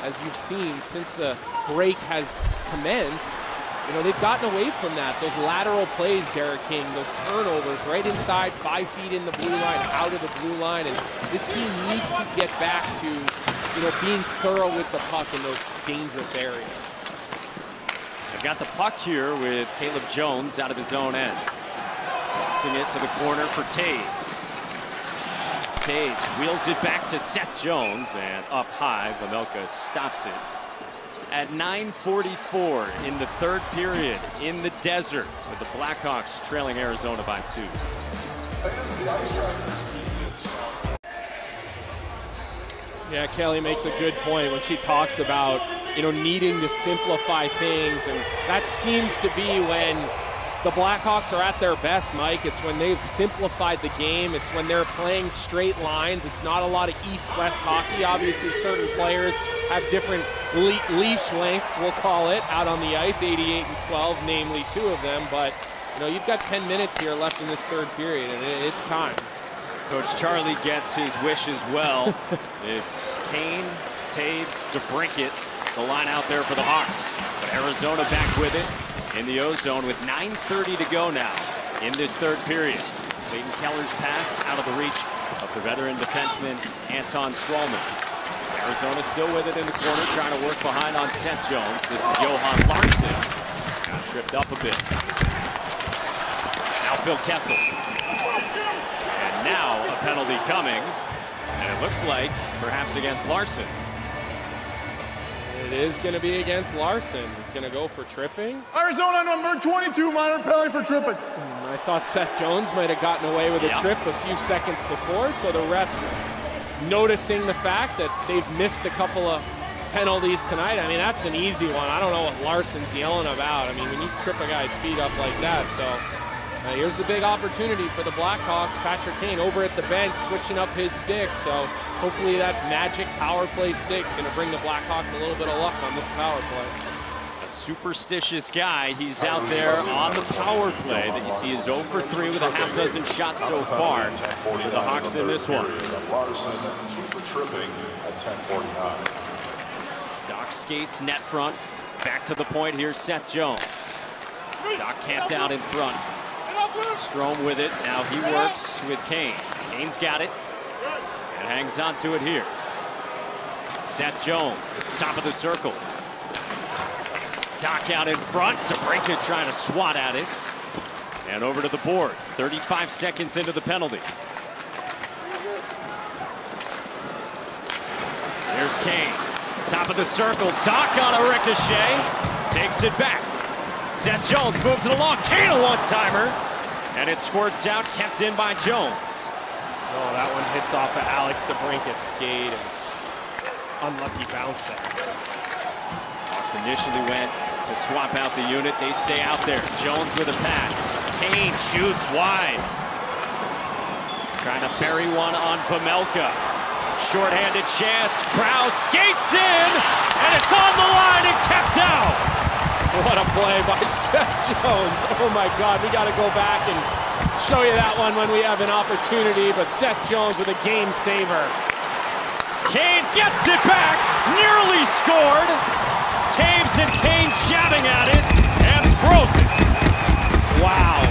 B: As you've seen, since the break has commenced, you know, they've gotten away from that. Those lateral plays, Derek King, those turnovers right inside, five feet in the blue line, out of the blue line. And this team needs to get back to, you know, being thorough with the puck in those dangerous areas.
A: I've got the puck here with Caleb Jones out of his own end. Lofting it to the corner for Toews. Toews wheels it back to Seth Jones and up high, Vejmelka stops it. At 9.44 in the third period in the desert with the Blackhawks trailing Arizona by two.
B: Yeah, Caley makes a good point when she talks about, you know, needing to simplify things. And that seems to be when the Blackhawks are at their best, Mike. It's when they've simplified the game. It's when they're playing straight lines. It's not a lot of east-west hockey. Obviously, certain players have different le leash lengths, we'll call it, out on the ice, 88 and 12, namely two of them. But, you know, you've got 10 minutes here left in this third period, and it's time.
A: Coach Charlie gets his wish as well. it's Kane, Toews, DeBrincat, the line out there for the Hawks. But Arizona back with it in the O-zone with 9.30 to go now in this third period. Clayton Keller's pass out of the reach of the veteran defenseman Anton Stralman. Arizona still with it in the corner, trying to work behind on Seth Jones. This is Johan Larsson. Got tripped up a bit. Now Phil Kessel. And now a penalty coming. And it looks like perhaps against Larsson.
B: It is going to be against Larsson. He's going to go for tripping.
C: Arizona number 22, minor penalty for tripping.
B: Mm, I thought Seth Jones might have gotten away with a trip a few seconds before, so the refs noticing the fact that they've missed a couple of penalties tonight. I mean, that's an easy one. I don't know what Larsson's yelling about. I mean, when you trip a guy's feet up like that, so uh, here's the big opportunity for the Blackhawks. Patrick Kane over at the bench switching up his stick, so hopefully that magic power play stick's going to bring the Blackhawks a little bit of luck on this power play.
A: A superstitious guy. He's out there on the power play that you see is 0 for 3 with a half dozen shots so far for the Hawks in this one.
E: Larsson, two for tripping at 10:49.
A: Dach skates net front. Back to the point. Here's Seth Jones. Dach camped out in front. Strome with it. Now he works with Kane. Kane's got it and hangs on to it here. Seth Jones, top of the circle. Dach out in front. DeBrincat trying to swat at it. And over to the boards. 35 seconds into the penalty. There's Kane. Top of the circle. Dach on a ricochet. Takes it back. Seth Jones moves it along. Kane a one-timer. And it squirts out, kept in by Jones.
B: Oh, that one hits off of Alex DeBrincat's skate. And unlucky bounce there.
A: Hawks initially went to swap out the unit. They stay out there. Jones with a pass. Kane shoots wide. Trying to bury one on Vejmelka. Short-handed chance. Crouse skates in, and it's on the line and kept out.
B: What a play by Seth Jones. Oh my God, we got to go back and show you that one when we have an opportunity. But Seth Jones with a game saver.
A: Kane gets it back, nearly scored. Toews and Kane jabbing at it and throws it.
B: Wow,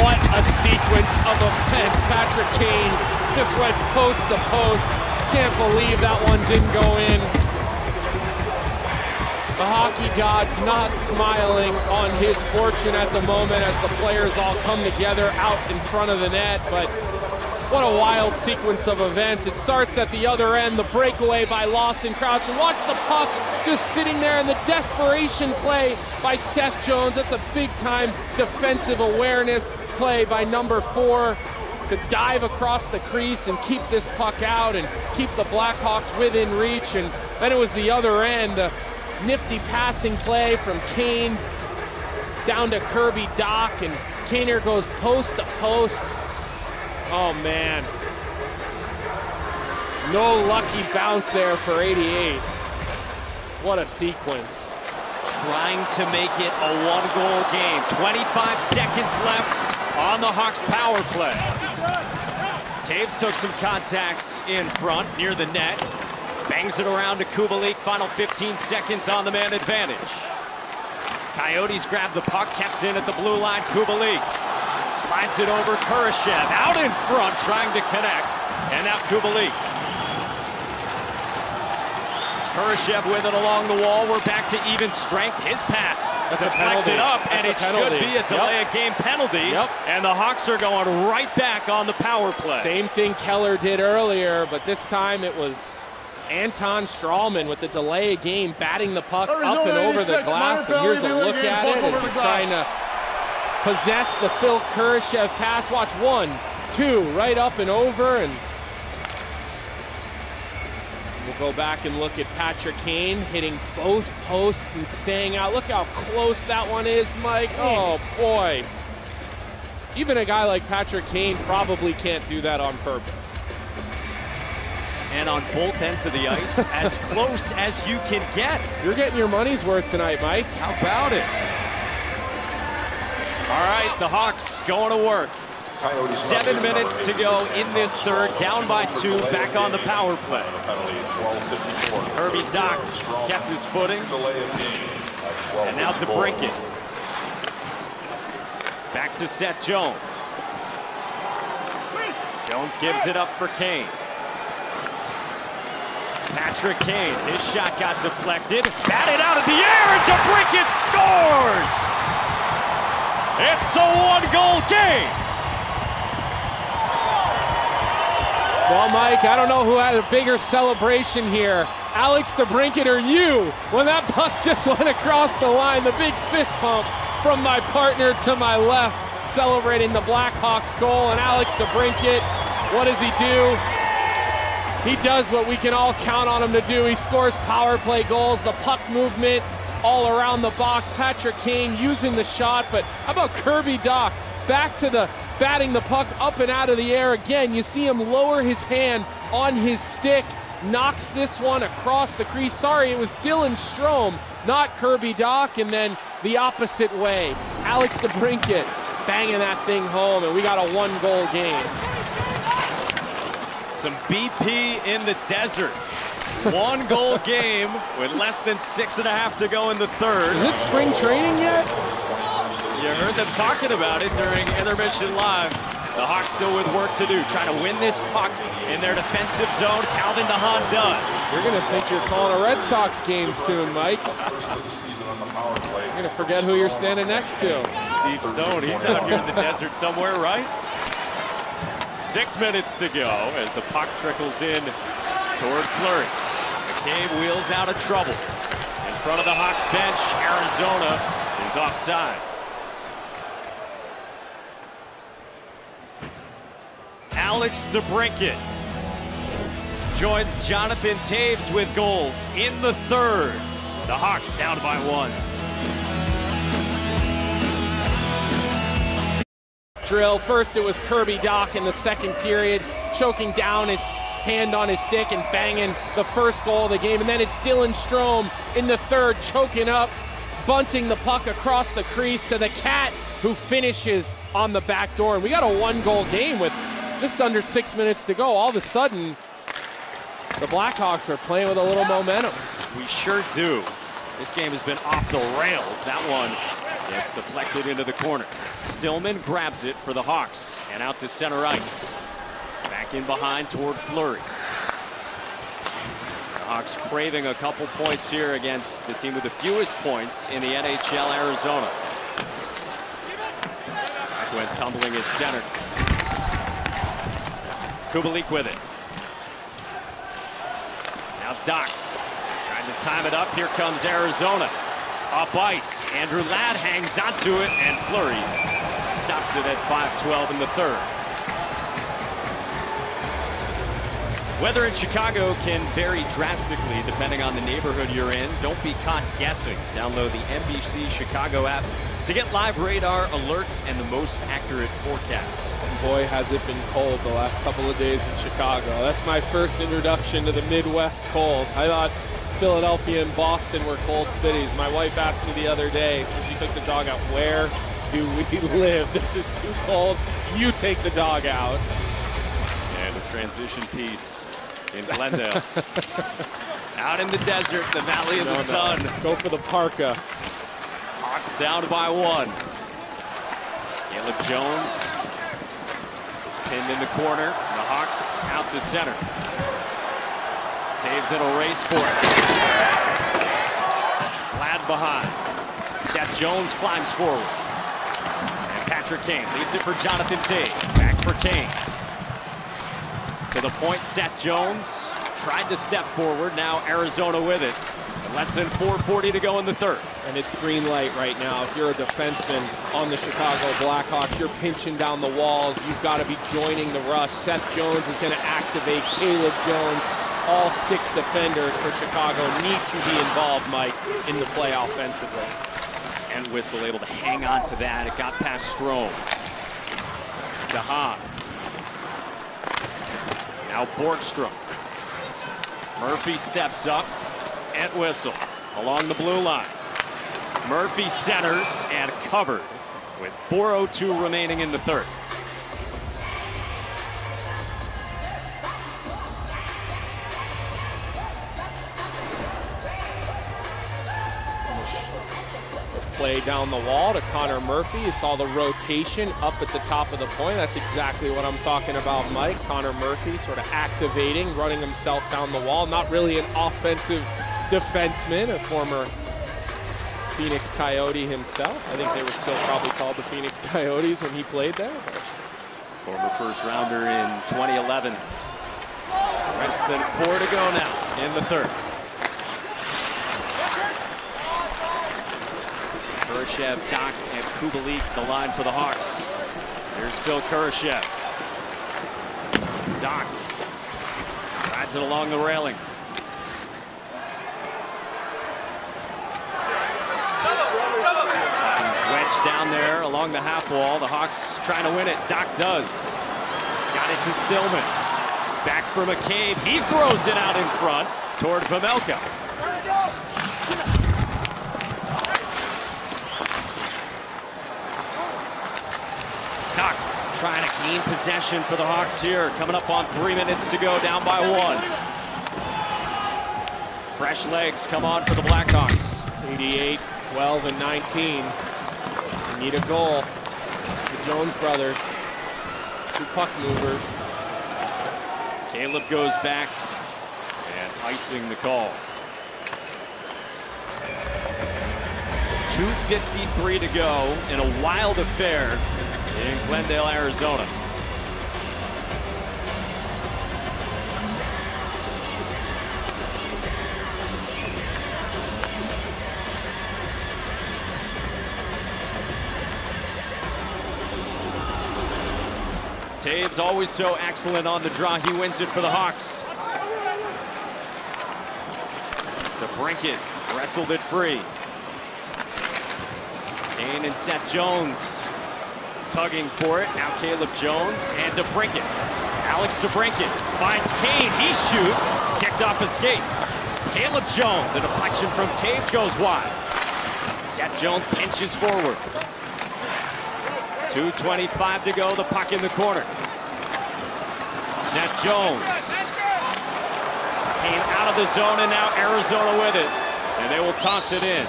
B: what a sequence of events. Patrick Kane just went post to post. Can't believe that one didn't go in. The hockey god's not smiling on his fortune at the moment as the players all come together out in front of the net, but what a wild sequence of events. It starts at the other end, the breakaway by Lawson Crouse, and watch the puck just sitting there in the desperation play by Seth Jones. That's a big time defensive awareness play by number four to dive across the crease and keep this puck out and keep the Blackhawks within reach. And then it was the other end, a nifty passing play from Kane down to Kirby Dach, and Kaner goes post to post. Oh man. No lucky bounce there for 88. What a sequence.
A: Trying to make it a one-goal game. 25 seconds left on the Hawks power play. Toews took some contact in front near the net. Bangs it around to Kubalik. Final 15 seconds on the man advantage. Coyotes grab the puck, kept in at the blue line. Kubalik slides it over. Kurashev out in front, trying to connect. And now Kubalik. Kurashev with it along the wall. We're back to even strength. His pass
B: That's a
A: deflected
B: penalty.
A: up, and
B: That's a
A: it should be a delay
B: Yep.
A: of game penalty.
B: Yep.
A: And the Hawks are going right back on the power play.
B: Same thing Keller did earlier, but this time it was Anton Stralman with the delay of game, batting the puck up and over the glass. And here's a look at it as he's trying to possess the Phil Kurashev pass. Watch one, two, right up and over, and we'll go back and look at Patrick Kane hitting both posts and staying out. Look how close that one is, Mike. Oh boy. Even a guy like Patrick Kane probably can't do that on purpose.
A: And on both ends of the ice, as close as you can get.
B: You're getting your money's worth tonight, Mike.
A: How about it? All right, the Hawks going to work. Seven minutes to go in this third, down by two, back on the power play. Kirby Dach kept his footing. And now to break it. Back to Seth Jones. Jones gives it up for Kane. Patrick Kane, his shot got deflected. Batted out of the air, and DeBrincat scores! It's a one-goal game.
B: Well, Mike, I don't know who had a bigger celebration here. Alex DeBrincat or you when that puck just went across the line. The big fist pump from my partner to my left celebrating the Blackhawks goal. And Alex DeBrincat, what does he do? He does what we can all count on him to do. He scores power play goals, the puck movement all around the box. Patrick Kane using the shot, but how about Kirby Dach back to the batting the puck up and out of the air again. You see him lower his hand on his stick, knocks this one across the crease. Sorry, it was Dylan Strome, not Kirby Dach, and then the opposite way. Alex DeBrincat banging that thing home, and we got a one-goal game.
A: Some BP in the desert. One goal game with less than six and a half to go in the third.
B: Is it spring training yet?
A: You heard them talking about it during intermission live. The Hawks still with work to do, trying to win this puck in their defensive zone. Calvin DeHaan does.
B: You're gonna think you're calling a Red Sox game soon, Mike. You're gonna forget who you're standing next to.
A: Steve Stone, he's out here in the desert somewhere, right? Six minutes to go as the puck trickles in toward Fleury. McCabe wheels out of trouble. In front of the Hawks bench, Arizona is offside. Alex DeBrincat joins Jonathan Toews with goals in the third. The Hawks down by one.
B: Drill. First it was Kirby Dach in the second period, choking down his hand on his stick and banging the first goal of the game. And then it's Dylan Strome in the third, choking up, bunting the puck across the crease to the cat who finishes on the back door. And we got a one goal game with just under six minutes to go. All of a sudden, the Blackhawks are playing with a little momentum.
A: We sure do. This game has been off the rails. That one gets deflected into the corner. Stillman grabs it for the Hawks and out to center ice. Back in behind toward Fleury. The Hawks craving a couple points here against the team with the fewest points in the NHL, Arizona. Back went tumbling at center. Kubalik with it. Now Dach to time it up. Here comes Arizona. Up ice. Andrew Ladd hangs onto it, and Fleury stops it at 5-12 in the third. Weather in Chicago can vary drastically depending on the neighborhood you're in. Don't be caught guessing. Download the NBC Chicago app to get live radar alerts and the most accurate forecasts.
B: Boy, has it been cold the last couple of days in Chicago. That's my first introduction to the Midwest cold. I thought Philadelphia and Boston were cold cities. My wife asked me the other day when she took the dog out, where do we live? This is too cold. You take the dog out.
A: And a transition piece in Glendale. Out in the desert, the Valley of
B: No,
A: the
B: no.
A: Sun.
B: Go for the parka.
A: Hawks down by one. Caleb Jones is pinned in the corner. The Hawks out to center. In a race for it. Ladd behind. Seth Jones climbs forward. And Patrick Kane leads it for Jonathan Toews. Back for Kane. To the point, Seth Jones tried to step forward. Now Arizona with it. Less than 4.40 to go in the third.
B: And it's green light right now. If you're a defenseman on the Chicago Blackhawks, you're pinching down the walls. You've got to be joining the rush. Seth Jones is going to activate Caleb Jones. All six defenders for Chicago need to be involved, Mike, in the play offensively.
A: And Entwistle able to hang on to that. It got past Strome. DeHaan. Now Borgstrom. Murphy steps up. Entwistle along the blue line. Murphy centers and covered with 4.02 remaining in the third.
B: Play down the wall to Connor Murphy. You saw the rotation up at the top of the point. That's exactly what I'm talking about, Mike. Connor Murphy sort of activating, running himself down the wall. Not really an offensive defenseman, a former Phoenix Coyote himself. I think they were still probably called the Phoenix Coyotes when he played there.
A: Former first rounder in 2011. Less than four to go now in the third. Kurashev, Dach, and Kubalik the line for the Hawks. Here's Phil Kurashev. Dach rides it along the railing. Wedged down there along the half wall. The Hawks trying to win it. Dach does. Got it to Stillman. Back for McCabe. He throws it out in front toward Vejmelka. Dach trying to gain possession for the Hawks here. Coming up on three minutes to go, down by one. Fresh legs come on for the Blackhawks.
B: 88, 12, and 19. They need a goal. The Jones brothers, two puck movers.
A: Caleb goes back and icing the call. 2.53 to go in a wild affair in Glendale, Arizona. Toews always so excellent on the draw. He wins it for the Hawks. The DeBrincat wrestled it free. Kane and Seth Jones tugging for it. Now Caleb Jones and DeBrincat. Alex DeBrincat finds Kane. He shoots. Kicked off a skate. Caleb Jones, a deflection from Toews goes wide. Seth Jones pinches forward. 2.25 to go, the puck in the corner. Seth Jones. Came out of the zone and now Arizona with it. And they will toss it in.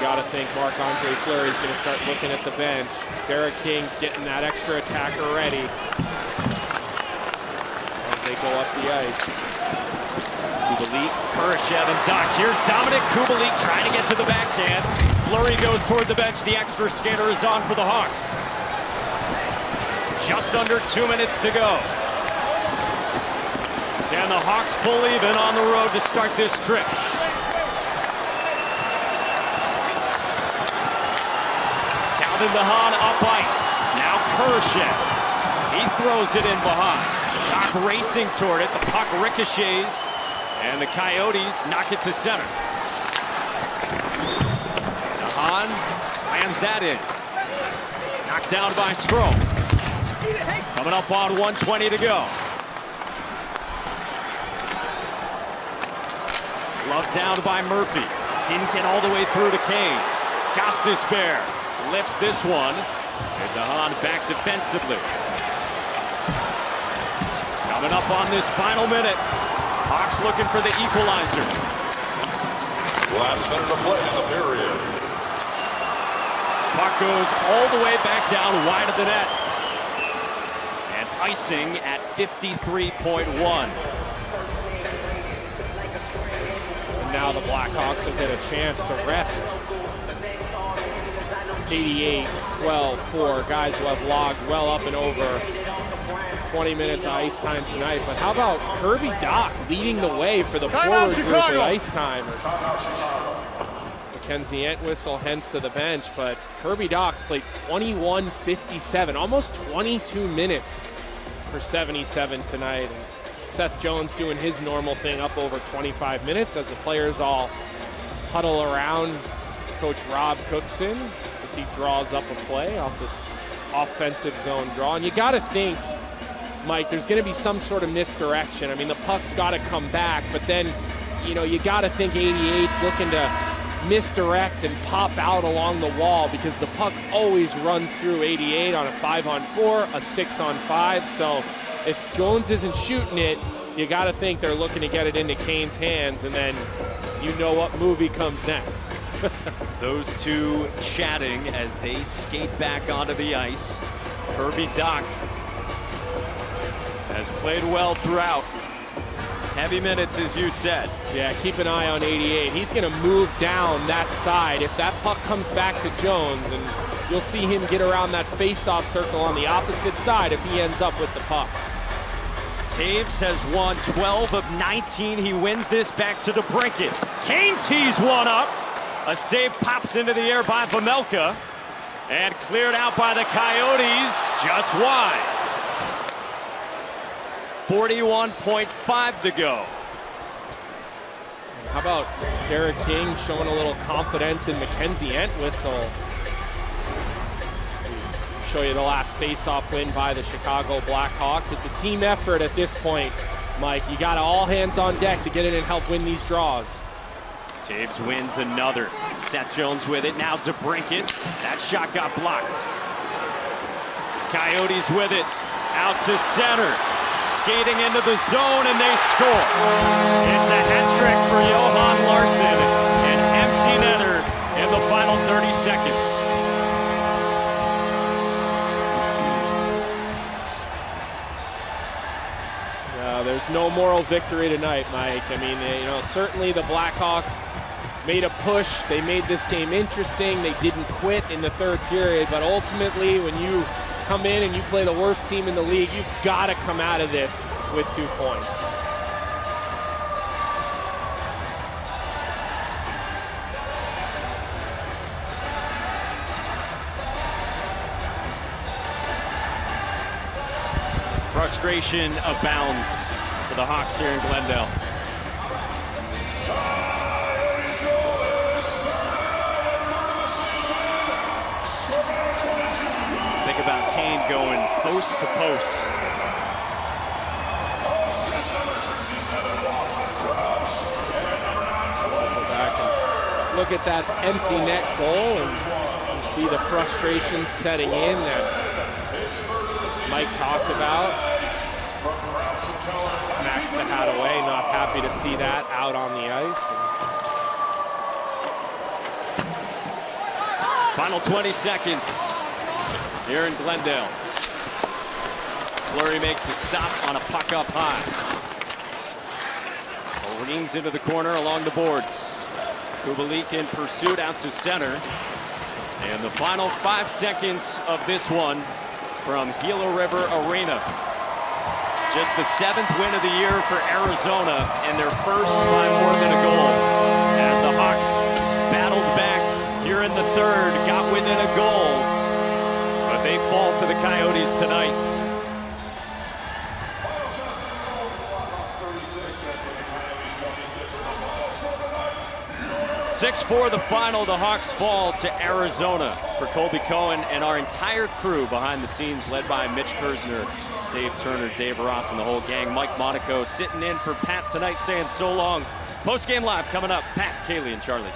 B: Got to think Marc-Andre Fleury is going to start looking at the bench. Derek King's getting that extra attacker ready as they go up the ice.
A: Kubalik, Kurashev, and Dach. Here's Dominik Kubalik trying to get to the backhand. Fleury goes toward the bench. The extra skater is on for the Hawks. Just under two minutes to go. And the Hawks pull even on the road to start this trip. DeHaan up ice. Now Kurashev. He throws it in behind. Dach racing toward it. The puck ricochets. And the Coyotes knock it to center. DeHaan slams that in. Knocked down by Strome. Coming up on 120 to go. Love down by Murphy. Didn't get all the way through to Kane. Gostisbehere lifts this one. And DeHaan back defensively. Coming up on this final minute. Hawks looking for the equalizer.
E: Last minute of play in the period.
A: Puck goes all the way back down wide of the net. And icing at 53.1.
B: And now the Blackhawks will get a chance to rest 88, 12, 4 guys who have logged well up and over 20 minutes of ice time tonight. But how about Kirby Dach leading the way for the
C: Time
B: forward group at ice time? Mackenzie Entwistle hence to the bench, but Kirby Dach's played 21-57, almost 22 minutes for 77 tonight. And Seth Jones doing his normal thing up over 25 minutes as the players all huddle around Coach Rob Cookson as he draws up a play off this offensive zone draw. And you got to think, Mike, there's going to be some sort of misdirection. I mean, the puck's got to come back, but then, you know, you got to think 88's looking to misdirect and pop out along the wall because the puck always runs through 88 on a five on four, a six on five. So if Jones isn't shooting it, you got to think they're looking to get it into Kane's hands, and then you know what movie comes next.
A: Those two chatting as they skate back onto the ice. Kirby Dach has played well throughout. Heavy minutes, as you said.
B: Yeah, keep an eye on 88. He's going to move down that side. If that puck comes back to Jones, and you'll see him get around that face-off circle on the opposite side if he ends up with the puck.
A: Toews has won 12 of 19. He wins this back to DeBrincat. Kane tees one up. A save pops into the air by Vejmelka. And cleared out by the Coyotes, just wide. 41.5 to go.
B: How about Derek King showing a little confidence in Mackenzie Entwistle? Show you the last face-off win by the Chicago Blackhawks. It's a team effort at this point, Mike. You got all hands on deck to get in and help win these draws.
A: Toews wins another. Seth Jones with it. Now to DeBrincat. That shot got blocked. Coyotes with it. Out to center. Skating into the zone, and they score. It's a hat trick for Johan Larsson. An empty netter in the final 30 seconds.
B: Uh, there's no moral victory tonight, Mike. I mean, you know, certainly the Blackhawks made a push. They made this game interesting. They didn't quit in the third period, but ultimately, when you come in and you play the worst team in the league, you've got to come out of this with two points.
A: Frustration abounds the Hawks here in Glendale. Think about Kane going post to post.
B: Look at that empty net goal, and you see the frustration setting in that Mike talked about. Smacks the hat away, not happy to see that out on the ice.
A: Final 20 seconds here in Glendale. Fleury makes a stop on a puck up high. Leans into the corner along the boards. Kubalik in pursuit out to center. And the final five seconds of this one from Gila River Arena. Just the seventh win of the year for Arizona and their first by more than a goal. As the Hawks battled back here in the third, got within a goal, but they fall to the Coyotes tonight. 6-4 the final. The Hawks fall to Arizona for Colby Cohen and our entire crew behind the scenes led by Mitch Kersner, Dave Turner, Dave Ross, and the whole gang. Mike Monaco sitting in for Pat tonight saying so long. Post-game live coming up. Pat, Caley, and Charlie.